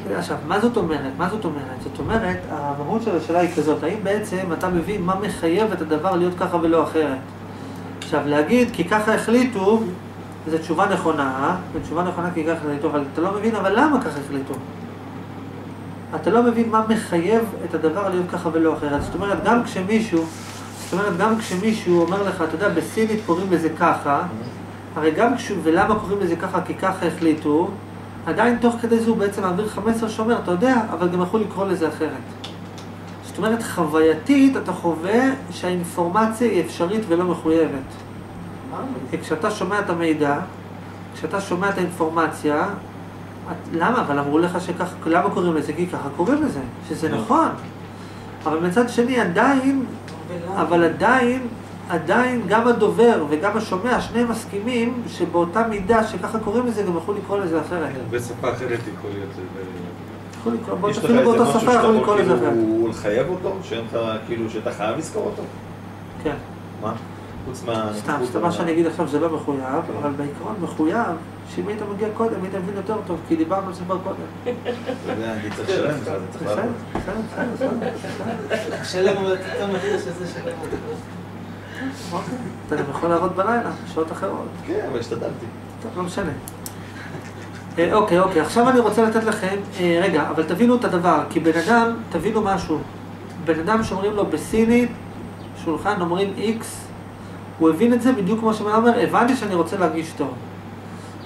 עכשיו, מה זאת אומרת? מה זאת אומרת? זאת אומרת, המהות של השאלה היא כזאת, האם בעצם אתה מבין מה מחייב את הדבר להיות ככה ולא אחרת? עכשיו, להגיד כי ככה החליטו, זו תשובה נכונה, זו תשובה נכונה כי ככה החליטו, אבל אתה לא מבין, אבל למה ככה החליטו? אתה לא מבין מה מחייב את הדבר להיות ככה ולא אחרת. זאת אומרת, גם כשמישהו, זאת אומרת, גם כשמישהו אומר לך, אתה יודע, בסינית קוראים לזה ככה, הרי גם כשהוא, ולמה קוראים לזה ככה? כי ככה החליטו, עדיין תוך כדי זה הוא בעצם מעביר לך מסר שאומר, אתה יודע, אבל גם יכול לקרוא לזה אחרת. זאת אומרת, חווייתית אתה חווה שהאינפורמציה היא אפשרית ולא מחויבת. כי כשאתה שומע את המידע, כשאתה שומע את האינפורמציה, את, למה? אבל אמרו לך שככה, למה קוראים לזה? כי ככה קוראים לזה, שזה נכון. אבל מצד שני עדיין, אבל עדיין, עדיין גם הדובר וגם השומע, שניהם מסכימים שבאותה מידה שככה קוראים לזה, גם יכלו לקרוא לזה אחרת. בשפה אחרת יכול להיות זה... יכלו לקרוא, בוא- יש לך אפילו איזה באותה משהו שפה יכול לקרוא לזה אחרת. כאילו לחייב אותו? שאין לך, כאילו, שאתה חייב לזכור אותו? כן. מה? חוץ מה... סתם, סתם מה שאני אגיד עכשיו זה לא מחויב, אבל בעיקרון מחויב שאם היית מגיע קודם היית מבין יותר טוב, כי דיברנו על זה כבר קודם. אתה יודע, אני צריך לשלם לך, זה צריך לעבוד. שלם אבל אתה מחיר שזה שלם. אתה גם יכול לעבוד בלילה, בשעות אחרות. כן, אבל השתדלתי. טוב, לא משנה. אה, אוקיי, אוקיי, עכשיו אני רוצה לתת לכם, אה, רגע, אבל תבינו את הדבר, כי בן אדם, תבינו משהו. בן אדם שאומרים לו בסינית, שולחן אומרים איקס, הוא הבין את זה בדיוק כמו שבן אדם אומר, הבנתי שאני רוצה להרגיש טוב.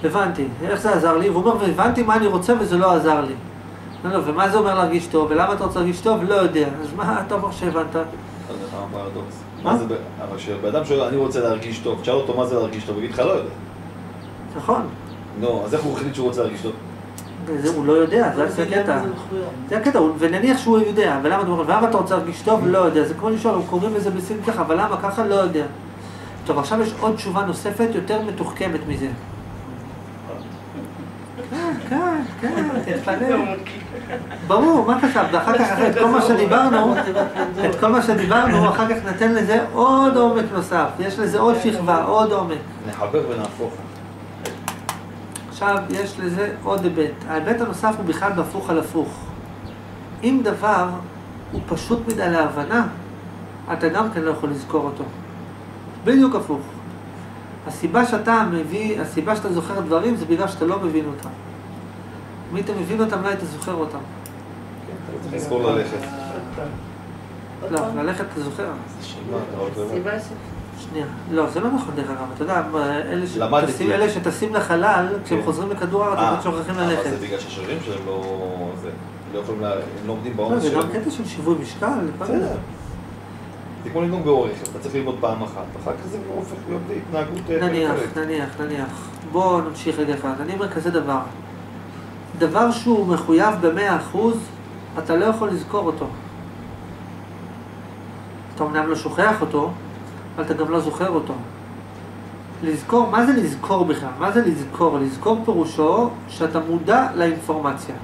הבנתי, איך זה עזר לי? והוא אומר, והבנתי מה אני רוצה וזה לא עזר לי. לא, לא, ומה זה אומר להרגיש טוב? ולמה אתה רוצה להרגיש טוב? לא יודע. אז מה אתה אומר שהבנת? מה זה, אבל כשבן אדם שואל, אני רוצה להרגיש טוב, תשאל אותו מה זה להרגיש טוב, הוא יגיד לך, לא יודע. נכון. נו, אז איך הוא החליט שהוא רוצה להרגיש טוב? זה, הוא לא יודע, זה זה הקטע. זה הקטע, ונניח שהוא יודע, ולמה אתה אומר, ולמה אתה רוצה להרגיש טוב? לא יודע. זה כמו לשאול, הם קוראים לזה בסין ככה, אבל למה ככה? לא יודע. טוב, עכשיו יש עוד תשובה נוספת יותר מתוחכמת מזה. כן, כן, כן. ברור, מה חשבת? אחר כך, אחרי את כל מה שדיברנו, את כל מה שדיברנו, אחר כך ניתן לזה עוד עומק נוסף. יש לזה עוד שכבה, עוד עומק. נחבר ונהפוך. עכשיו, יש לזה עוד היבט. ההיבט הנוסף הוא בכלל בהפוך על הפוך. אם דבר הוא פשוט מדי להבנה, אתה גם כן לא יכול לזכור אותו. בדיוק הפוך. הסיבה שאתה מביא, הסיבה שאתה זוכר דברים זה בגלל שאתה לא מבין אותם. אם היית מבין אותם, לא היית זוכר אותם. לזכור ללכת. לא, ללכת אתה זוכר. שנייה. לא, זה לא נכון דרך אגב. אתה יודע, אלה. שטסים, לחלל, כשהם כן. חוזרים לכדור הארץ, אה, הם שוכחים אבל ללכת. זה בגלל שהשרירים שלהם לא... זה, לא הם לא עומדים לא, בעומס זה גם שלהם. קטע של שיווי משקל. בסדר. זה כמו לנהוג באורך, אתה צריך ללמוד פעם אחת, אחר כך זה הופך להיות התנהגות אה, נניח. נניח, נניח. בואו נמשיך רגע אחד. אני אומר כזה דבר. דבר שהוא מחויב במאה אחוז, אתה לא יכול לזכור אותו. אתה אמנם לא שוכח אותו, אבל אתה גם לא זוכר אותו. לזכור, מה זה לזכור בכלל? מה זה לזכור? לזכור פירושו שאתה מודע לאינפורמציה.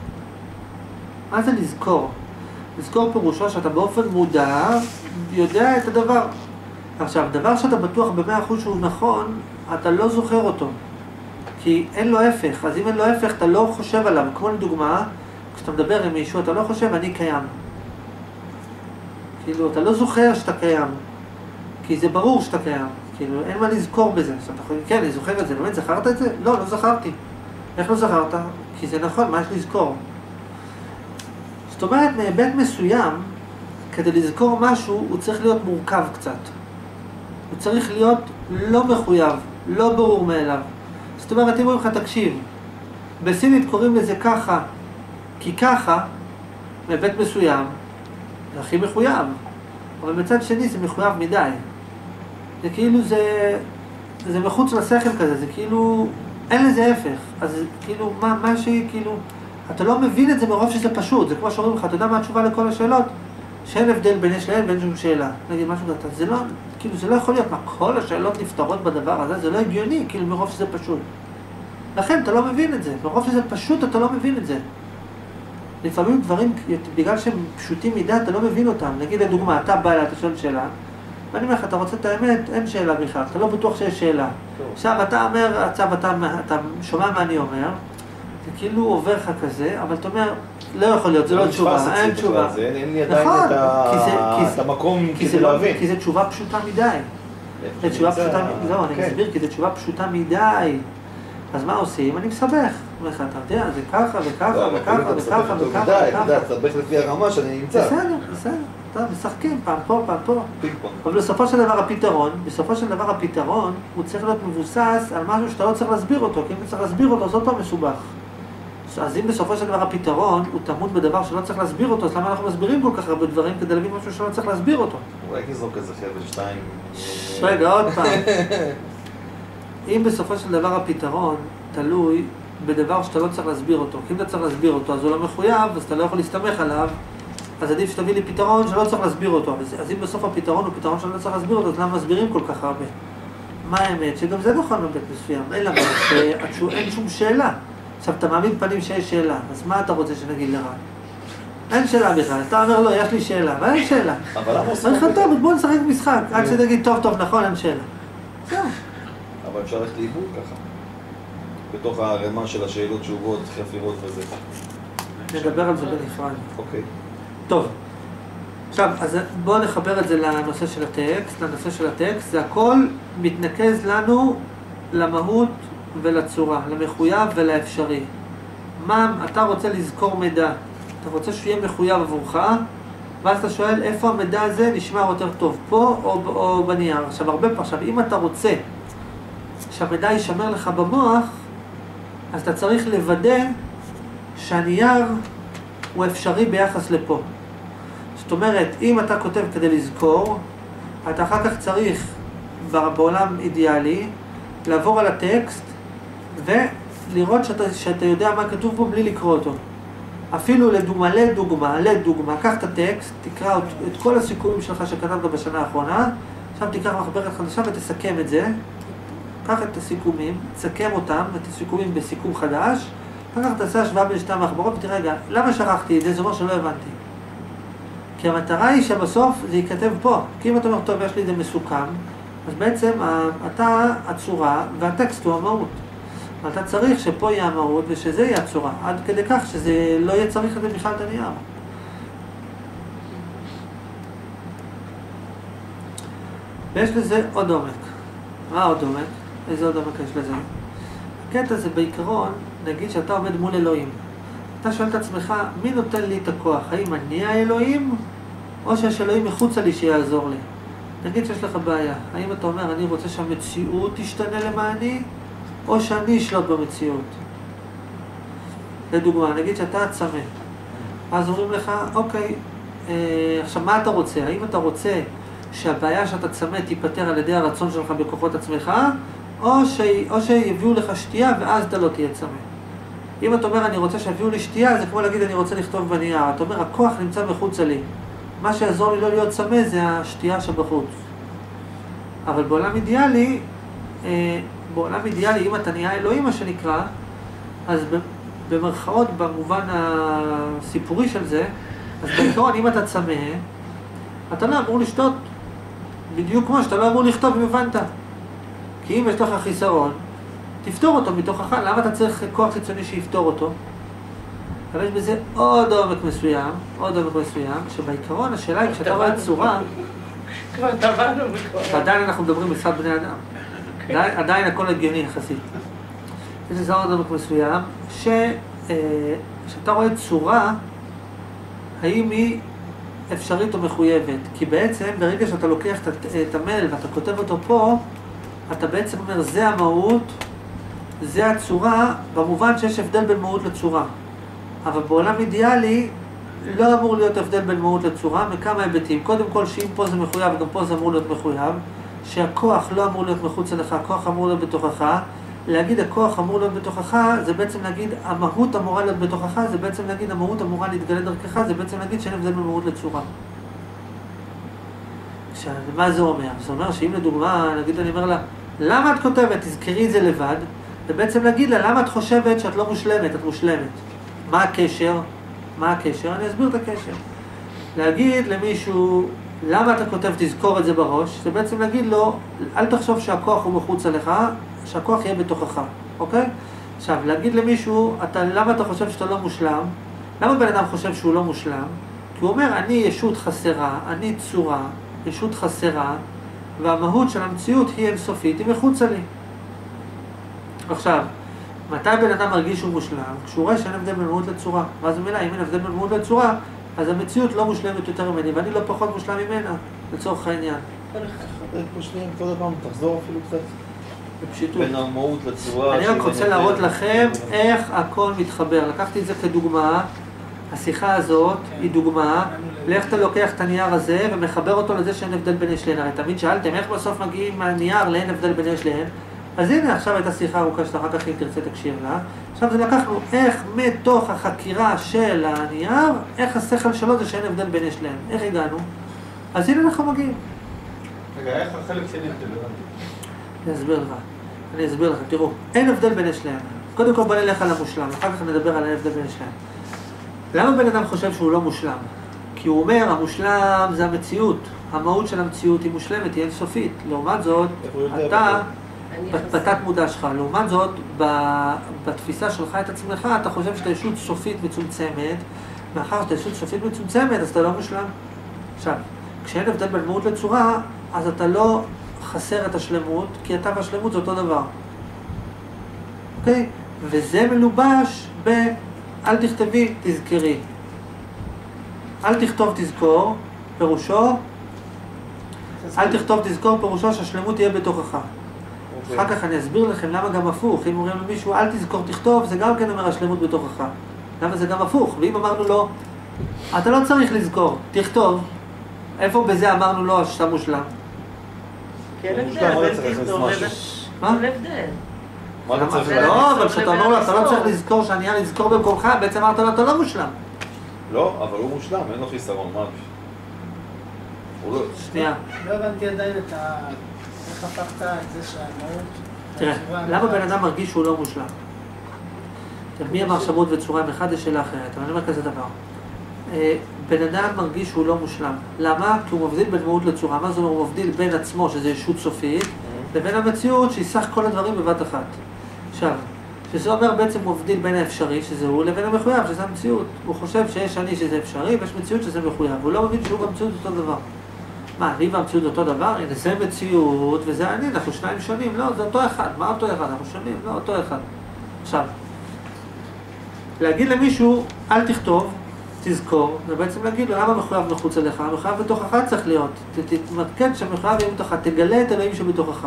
מה זה לזכור? לזכור פירושו שאתה באופן מודע יודע את הדבר. עכשיו, דבר שאתה בטוח במאה אחוז שהוא נכון, אתה לא זוכר אותו. כי אין לו הפך, אז אם אין לו הפך, אתה לא חושב עליו. כמו לדוגמה, כשאתה מדבר עם מישהו, אתה לא חושב, אני קיים. כאילו, אתה לא זוכר שאתה קיים. כי זה ברור שאתה קיים. כאילו, אין מה לזכור בזה. אז אתה יכול, כן, אני זוכר את זה. באמת, זכרת את זה? לא, לא זכרתי. איך לא זכרת? כי זה נכון, מה יש לזכור? זאת אומרת, מהיבט מסוים, כדי לזכור משהו, הוא צריך להיות מורכב קצת. הוא צריך להיות לא מחויב, לא ברור מאליו. זאת אומרת, אם אומרים לך, תקשיב, בסינית קוראים לזה ככה, כי ככה, מהיבט מסוים, זה הכי מחויב. אבל מצד שני זה מחויב מדי. זה כאילו זה, זה מחוץ לשכל כזה, זה כאילו, אין לזה הפך. אז כאילו, מה, מה שהיא, כאילו, אתה לא מבין את זה מרוב שזה פשוט. זה כמו שאומרים לך, אתה יודע מה התשובה לכל השאלות? שאין הבדל בין יש להם בין שום שאלה. נגיד משהו כזה, זה לא, כאילו זה לא יכול להיות, מה כל השאלות נפתרות בדבר הזה? זה לא הגיוני, כאילו מרוב שזה פשוט. לכן אתה לא מבין את זה, מרוב שזה פשוט אתה לא מבין את זה. לפעמים דברים, בגלל שהם פשוטים מדי, אתה לא מבין אותם. נגיד לדוגמה, אתה בא אליי, אתה שואל שאלה, ואני אומר לך, אתה רוצה את האמת? אין שאלה בכלל, אתה לא בטוח שיש שאלה. עכשיו אתה אומר, עכשיו אתה, אתה שומע מה אני אומר, זה כאילו עובר לך כזה, אבל אתה אומר, לא יכול להיות, זה לא תשובה, אין תשובה. זה- אין לי עדיין נכון, את זה- זה- המקום כדי זה לא- להבין. כי זו תשובה פשוטה מדי. זו תשובה פשוטה, לא, אני כן. מסביר, כי זו תשובה פשוטה מדי. אז מה עושים? אני מסבך. אומר לך, אתה יודע, זה ככה וככה לא, וככה וככה טוב וככה אתה יודע. תסבך לפי הרמה שאני נמצא. בסדר, בסדר. אתה משחקים פעם פה, פעם פה. פינג פונג. אבל בסופו של דבר הפתרון, בסופו של דבר הפתרון, הוא צריך להיות מבוסס על משהו שאתה לא צריך להסביר אותו, כי אם אתה צריך להסביר אותו, אז עוד פעם מסובך. אז אם בסופו של דבר הפתרון הוא טמון בדבר שלא צריך להסביר אותו, אז למה אנחנו מסבירים כל כך הרבה דברים כדי להבין משהו שלא צריך להסביר אותו? אולי תזרוק איזה חבל שתיים. רגע, עוד פעם. אם בסופו של דבר הפתרון תלוי בדבר שאתה לא צריך להסביר אותו, כי אם אתה צריך להסביר אותו אז הוא לא מחויב, אז אתה לא יכול להסתמך עליו, אז עדיף שתביא לי פתרון שלא צריך להסביר אותו. אז, אז אם בסוף הפתרון הוא פתרון שלא צריך להסביר אותו, אז למה מסבירים כל כך הרבה? מה האמת? שגם זה נכון בבית מסוים, אין למה, שאין שום שאלה. עכשיו, אתה מעמיד פנים שיש שאלה, אז מה אתה רוצה שנגיד לך? אין שאלה בכלל, אתה אומר לא, יש לי שאלה, אבל אין שאלה. אבל למה עושים אומר לך, את זה? טוב, בוא נשחק משחק, עד שתגיד, טוב, טוב, נכון, אין שאלה. זהו. אבל אפשר ללכת לאיבוד ככה. בתוך הערימה של השאלות, תשובות, חפירות וזה. נדבר על זה בנפרד. אוקיי. טוב, עכשיו, אז בואו נחבר את זה לנושא של הטקסט. לנושא של הטקסט, זה הכל מתנקז לנו למהות ולצורה, למחויב ולאפשרי. מה, אתה רוצה לזכור מידע, אתה רוצה שהוא יהיה מחויב עבורך, ואז אתה שואל איפה המידע הזה נשמר יותר טוב, פה או, או בנייר. עכשיו, הרבה פעמים, עכשיו, אם אתה רוצה שהמידע יישמר לך במוח, אז אתה צריך לוודא שהנייר הוא אפשרי ביחס לפה. זאת אומרת, אם אתה כותב כדי לזכור, אתה אחר כך צריך בעולם אידיאלי לעבור על הטקסט ולראות שאתה, שאתה יודע מה כתוב בו בלי לקרוא אותו. אפילו לדוגמה, לדוגמה, לדוגמה, קח את הטקסט, תקרא את, את כל הסיכומים שלך שכתבת בשנה האחרונה, עכשיו תיקח מחברת חדשה ותסכם את זה, קח את הסיכומים, תסכם אותם, את הסיכומים בסיכום חדש, אחר כך תעשה השוואה בין שתי המחברות ותראה, רגע, למה שכחתי את זה? זה אומר שלא הבנתי. כי המטרה היא שבסוף זה ייכתב פה. כי אם אתה אומר, טוב, יש לי את זה מסוכם, אז בעצם אתה הצורה והטקסט הוא המהות. אתה צריך שפה יהיה המהות ושזה יהיה הצורה, עד כדי כך שזה לא יהיה צריך את זה בכלל את הנייר. ויש לזה עוד עומק. מה עוד עומק? איזה עוד עומק יש לזה? הקטע זה בעיקרון, נגיד שאתה עומד מול אלוהים. אתה שואל את עצמך, מי נותן לי את הכוח? האם אני האלוהים, או שיש אלוהים מחוצה לי שיעזור לי? נגיד שיש לך בעיה, האם אתה אומר, אני רוצה שהמציאות תשתנה למעני, או שאני אשלוט במציאות? לדוגמה, נגיד שאתה צמא, אז אומרים לך, אוקיי, אה, עכשיו מה אתה רוצה? האם אתה רוצה שהבעיה שאתה צמא תיפתר על ידי הרצון שלך בכוחות עצמך, או, ש... או שיביאו לך שתייה ואז אתה לא תהיה צמא? אם אתה אומר, אני רוצה שיביאו לי שתייה, זה כמו להגיד, אני רוצה לכתוב בנייר. אתה אומר, הכוח נמצא מחוצה לי. מה שיעזור לי לא להיות צמא זה השתייה שבחוץ. אבל בעולם אידיאלי, אה, בעולם אידיאלי, אם אתה נהיה אלוהים, מה שנקרא, אז במרכאות, במובן הסיפורי של זה, אז בעיקרון, אם אתה צמא, אתה לא אמור לשתות בדיוק כמו שאתה לא אמור לכתוב אם הבנת. כי אם יש לך חיסרון, תפתור אותו מתוכך, למה אתה צריך כוח חיצוני שיפתור אותו? אבל יש בזה עוד עומק מסוים, עוד עומק מסוים, שבעיקרון השאלה היא, כשאתה רואה צורה, כבר טבענו מכל. ועדיין אנחנו מדברים בשפת בני אדם. עדיין- עדיין הכל הגיוני יחסית. יש לזה עוד עומק מסוים, ש- אה, רואה צורה, האם היא אפשרית או מחויבת? כי בעצם ברגע שאתה לוקח את המלל ואתה כותב אותו פה, אתה בעצם אומר, זה המהות, זה הצורה, במובן שיש הבדל בין מהות לצורה. אבל בעולם אידיאלי לא אמור להיות הבדל בין מהות לצורה מכמה היבטים. קודם כל, שאם פה זה מחויב, גם פה זה אמור להיות מחויב. שהכוח לא אמור להיות מחוץ אליך, הכוח אמור להיות בתוכך. להגיד הכוח אמור להיות בתוכך, זה בעצם להגיד המהות אמורה להיות בתוכך, זה בעצם להגיד המהות אמורה להתגלה דרכך, זה בעצם להגיד שאין הבדל בין מהות לצורה. עכשיו, מה זה אומר? זה אומר שאם לדוגמה, נגיד אני אומר לה, למה את כותבת? תזכרי את זה לבד, ובעצם להגיד לה, למה את חושבת שאת לא מושלמת? את מושלמת. מה הקשר? מה הקשר? אני אסביר את הקשר. להגיד למישהו, למה אתה כותב תזכור את זה בראש? זה בעצם להגיד לו, אל תחשוב שהכוח הוא מחוץ עליך, שהכוח יהיה בתוכך, אוקיי? עכשיו, להגיד למישהו, אתה, למה אתה חושב שאתה לא מושלם? למה בן אדם חושב שהוא לא מושלם? כי הוא אומר, אני ישות חסרה, אני צורה, ישות חסרה, והמהות של המציאות היא אינסופית, היא מחוצה לי. עכשיו, מתי בן אדם מרגיש שהוא מושלם? כשהוא רואה שאין הבדל בין מהות לצורה. ואז במילה, אם אין הבדל בין מהות לצורה, אז המציאות לא מושלמת יותר ממני, ואני לא פחות מושלם ממנה, לצורך העניין. פה שנייה, עוד פעם, תחזור אפילו קצת. בפשיטות. בין המהות לצורה. אני רק רוצה להראות. לכם איך הכל מתחבר. לקחתי את זה כדוגמה, השיחה הזאת היא דוגמה לאיך אתה לוקח את הנייר הזה ומחבר אותו לזה שאין הבדל בין יש להן. הרי תמיד שאלתם איך בסוף מגיעים מהנייר לאין הבדל בין יש להן. אז הנה עכשיו הייתה שיחה ארוכה שאתה אחר כך אם תרצה תקשיב לה. עכשיו זה לקחנו איך מתוך החקירה של הנייר, איך השכל שלו זה שאין הבדל בין יש להן. איך הגענו? אז הנה אנחנו מגיעים. רגע, איך החלק שני הבדל? הבנתי. אני אסביר לך. אני אסביר לכם. תראו, אין הבדל בין יש להם. קודם כל בוא נלך על המושלם, אחר כך נדבר על ההבדל בין יש להם. למה בן אדם חושב שהוא לא מושלם? כי הוא אומר, המושלם זה המציאות. המהות של המציאות היא מושלמת, היא אינסופית. לעומת זאת, אתה, בתת מודע שלך, לעומת זאת, בתפיסה שלך את עצמך, אתה חושב שאתה ישות סופית מצומצמת, מאחר שאתה ישות סופית מצומצמת, אז אתה לא מושלם. עכשיו, כשאין הבדל בין מהות לצורה, אז אתה לא חסר את השלמות, כי אתה והשלמות זה אותו דבר. אוקיי? וזה מלובש ב... אל תכתבי, תזכרי. אל תכתוב תזכור, פירושו, אל תכתוב תזכור, פירושו שהשלמות תהיה בתוכך. אוקיי. אחר כך אני אסביר לכם למה גם הפוך. אם אומרים למישהו אל תזכור תכתוב, זה גם כן אומר השלמות בתוכך. למה זה גם הפוך? ואם אמרנו לו, אתה לא צריך לזכור, תכתוב, איפה בזה אמרנו לו שאתה מושלם? מושלם, הבדל אבל בין תכתוב לבין... מה? לא, אבל כשאתה אומר לו, אתה לא. צריך לזכור שאני אהיה לזכור במקומך, בעצם אמרת לו, אתה לא מושלם. לא, אבל הוא מושלם, אין לו חיסרון, מה? לא... שנייה. לא הבנתי עדיין את ה... הפכת את זה שהמהות... תראה, למה בן אדם מרגיש שהוא לא מושלם? מי אמר שמות וצורה הם אחד, זו שאלה אחרת, אבל אני אומר כזה דבר. אה, בן אדם מרגיש שהוא לא מושלם. למה? כי הוא מבדיל בין מהות לצורה. מה זה אומר? הוא מבדיל בין עצמו, שזה ישות סופית, לבין המציאות, שהיא סך כל הדברים בבת אחת. עכשיו, שזה אומר בעצם הוא מבדיל בין האפשרי, שזה הוא, לבין המחויב, שזה המציאות. הוא חושב שיש אני שזה אפשרי, ויש מציאות שזה מחויב. הוא לא מבין שהוא והמציאות אותו דבר. מה, אני והמציאות אותו דבר? הנה, זה מציאות וזה אני, אנחנו שניים שונים. לא, זה אותו אחד. מה אותו אחד? אנחנו שונים, לא אותו אחד. עכשיו, להגיד למישהו, אל תכתוב, תזכור, זה בעצם להגיד לו, למה מחויב מחוץ אליך? המחויב בתוכך צריך להיות. תתמקד שהמחויב יהיה בתוכך, תגלה את אלוהים שבתוכך.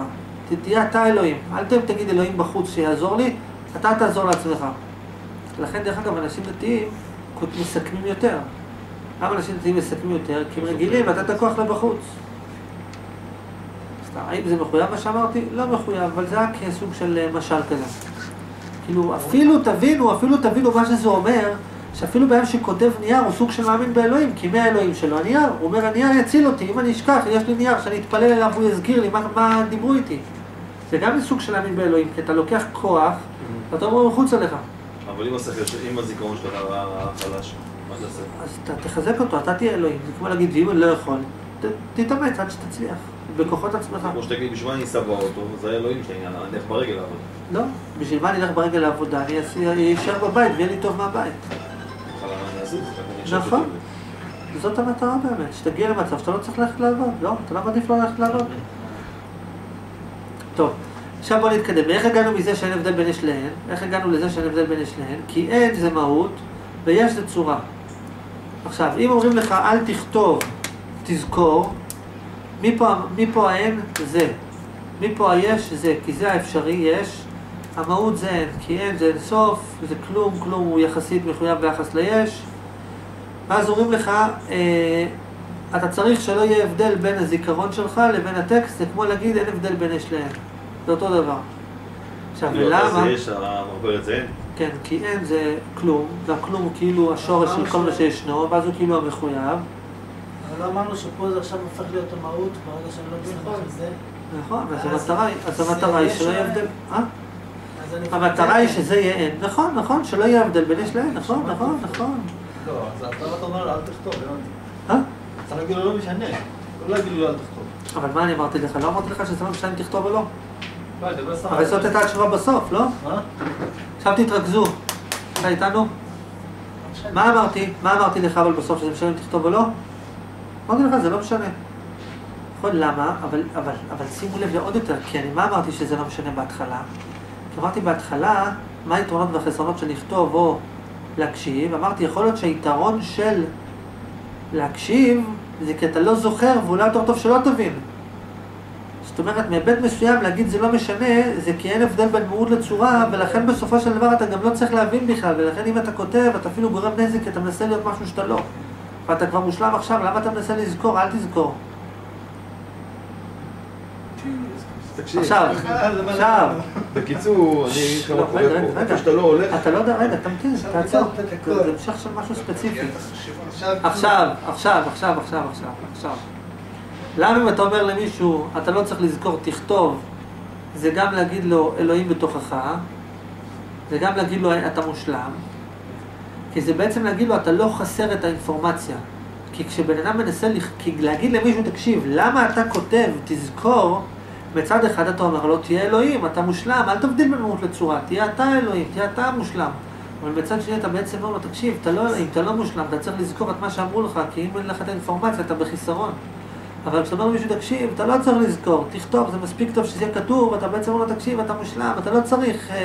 תהיה אתה אלוהים. אל תגיד אלוהים בחוץ שיעזור לי, אתה תעזור לעצמך. לכן, דרך אגב, אנשים דתיים מסכמים יותר. למה אנשים דתיים מסכמים יותר? כי הם רגילים לתת את הכוח לבחוץ. האם זה מחויב מה שאמרתי? לא מחויב, אבל זה רק סוג של אה, משל כזה. כאילו, אפילו תבינו, אפילו תבינו מה שזה אומר, שאפילו בן שכותב נייר הוא סוג של מאמין באלוהים, כי מי האלוהים שלו? הנייר. הוא אומר, הנייר יציל אותי, אם אני אשכח, יש לי נייר שאני אתפלל אליו, הוא יזכיר לי מה, מה דיברו איתי. זה גם סוג של להאמין באלוהים, כי אתה לוקח כוח, ואתה אומר מחוץ עליך. אבל אם הזיכרון שלך חלש? אז אתה תחזק אותו, אתה תהיה אלוהים. זה כמו להגיד, ואם אני לא יכול, תתאמץ עד שתצליח, בכוחות עצמך. כמו שתגיד, בשביל מה אני אסע באוטו, זה האלוהים שלי, אני אלך ברגל לעבוד. לא, בשביל מה אני אלך ברגל לעבודה? אני אשאר בבית ויהיה לי טוב מהבית. נכון. זאת המטרה באמת, שתגיע למצב שאתה לא צריך ללכת לעבוד. לא, אתה לא מעדיף לא ללכת לעבוד. טוב, עכשיו בוא נתקדם. איך הגענו מזה שאין הבדל בין יש להן? איך הגענו לזה שאין הבדל בין יש להן? כי אין זה מהות ויש זה צורה. עכשיו, אם אומרים לך אל תכתוב, תזכור, מפה, מפה האין זה. מפה היש זה, כי זה האפשרי יש, המהות זה אין, כי אין זה אין סוף, זה כלום, כלום הוא יחסית מחויב ביחס ליש. ואז אומרים לך, אה, אתה צריך שלא יהיה הבדל בין הזיכרון שלך לבין הטקסט, זה כמו להגיד אין הבדל בין יש לאין. זה אותו דבר. עכשיו, כאילו, ולמה? אז יש, המעברת זה אין. כן, כי אין זה כלום, והכלום הוא כאילו השורש של כל מה שישנו, ואז הוא כאילו המחויב. אבל לא אמרנו שפה זה עכשיו הופך להיות המהות, ברגע שאני לא מסתמך על זה. נכון, אז המטרה היא, אז זה המטרה היא יש שלא יהיה הבדל. אה? אז אני המטרה היא שזה יהיה אין. נכון, נכון, שלא יהיה הבדל בין יש לאין, נכון, נכון, נכון. לא, אז אתה אתה אומר לו, אל תכתוב, הבנתי. אה? צריך להגיד לו, לא משנה. לא להגיד לו, אל תכתוב. אבל מה אני אמרתי לך? לא אמרתי לך שזה לא משנה אם תכתוב או לא. לא, אני מדבר סתם. אבל זאת הייתה התשובה בסוף, לא? מה? עכשיו תתרכזו. אתה איתנו? מה אמרתי? מה אמרתי לך אבל בסוף שזה משנה אם תכתוב או לא? אמרתי לך, זה לא משנה. נכון, למה? אבל, אבל, אבל שימו לב לעוד יותר, כי אני, מה אמרתי שזה לא משנה בהתחלה? כי אמרתי בהתחלה, מה היתרונות והחסרונות של לכתוב או להקשיב? אמרתי, יכול להיות שהיתרון של להקשיב זה כי אתה לא זוכר ואולי יותר טוב שלא תבין. זאת אומרת, מהיבט מסוים להגיד זה לא משנה, זה כי אין הבדל בין מהות לצורה, ולכן בסופו של דבר אתה גם לא צריך להבין בכלל, ולכן אם אתה כותב, אתה אפילו גורם נזק, כי אתה מנסה להיות משהו שאתה לא. ואתה כבר מושלם עכשיו, למה אתה מנסה לזכור? אל תזכור. תקשיב, עכשיו, עכשיו, בקיצור, אני אגיד לך מה קורה פה. איפה. שאתה לא הולך, אתה לא יודע, רגע, תמתין, תעצור. זה המשך של משהו ספציפי. עכשיו, עכשיו, עכשיו, עכשיו, עכשיו, עכשיו. למה אם אתה אומר למישהו, אתה לא צריך לזכור, תכתוב, זה גם להגיד לו, אלוהים בתוכך, זה גם להגיד לו, אתה מושלם, כי זה בעצם להגיד לו, אתה לא חסר את האינפורמציה. כי כשבן אדם מנסה, לכ- כי להגיד למישהו, תקשיב, למה אתה כותב, תזכור, מצד אחד אתה אומר לו, תהיה אלוהים, אתה מושלם, אל תבדיל בין דמות לצורה, תהיה אתה אלוהים, תהיה אתה המושלם. אבל מצד שני אתה בעצם אומר לו, תקשיב, אתה לא אלוהים, אתה לא מושלם, אתה צריך לזכור את מה שאמרו לך, כי אם אין לך את האינפורמציה, אתה בחיסרון. אבל כשאתה אומר למישהו, תקשיב, אתה לא צריך לזכור, תכתוב, זה מספיק טוב שזה יהיה כתוב, אתה בעצם אומר לו, תקשיב, אתה מושלם, אתה לא צריך... אה,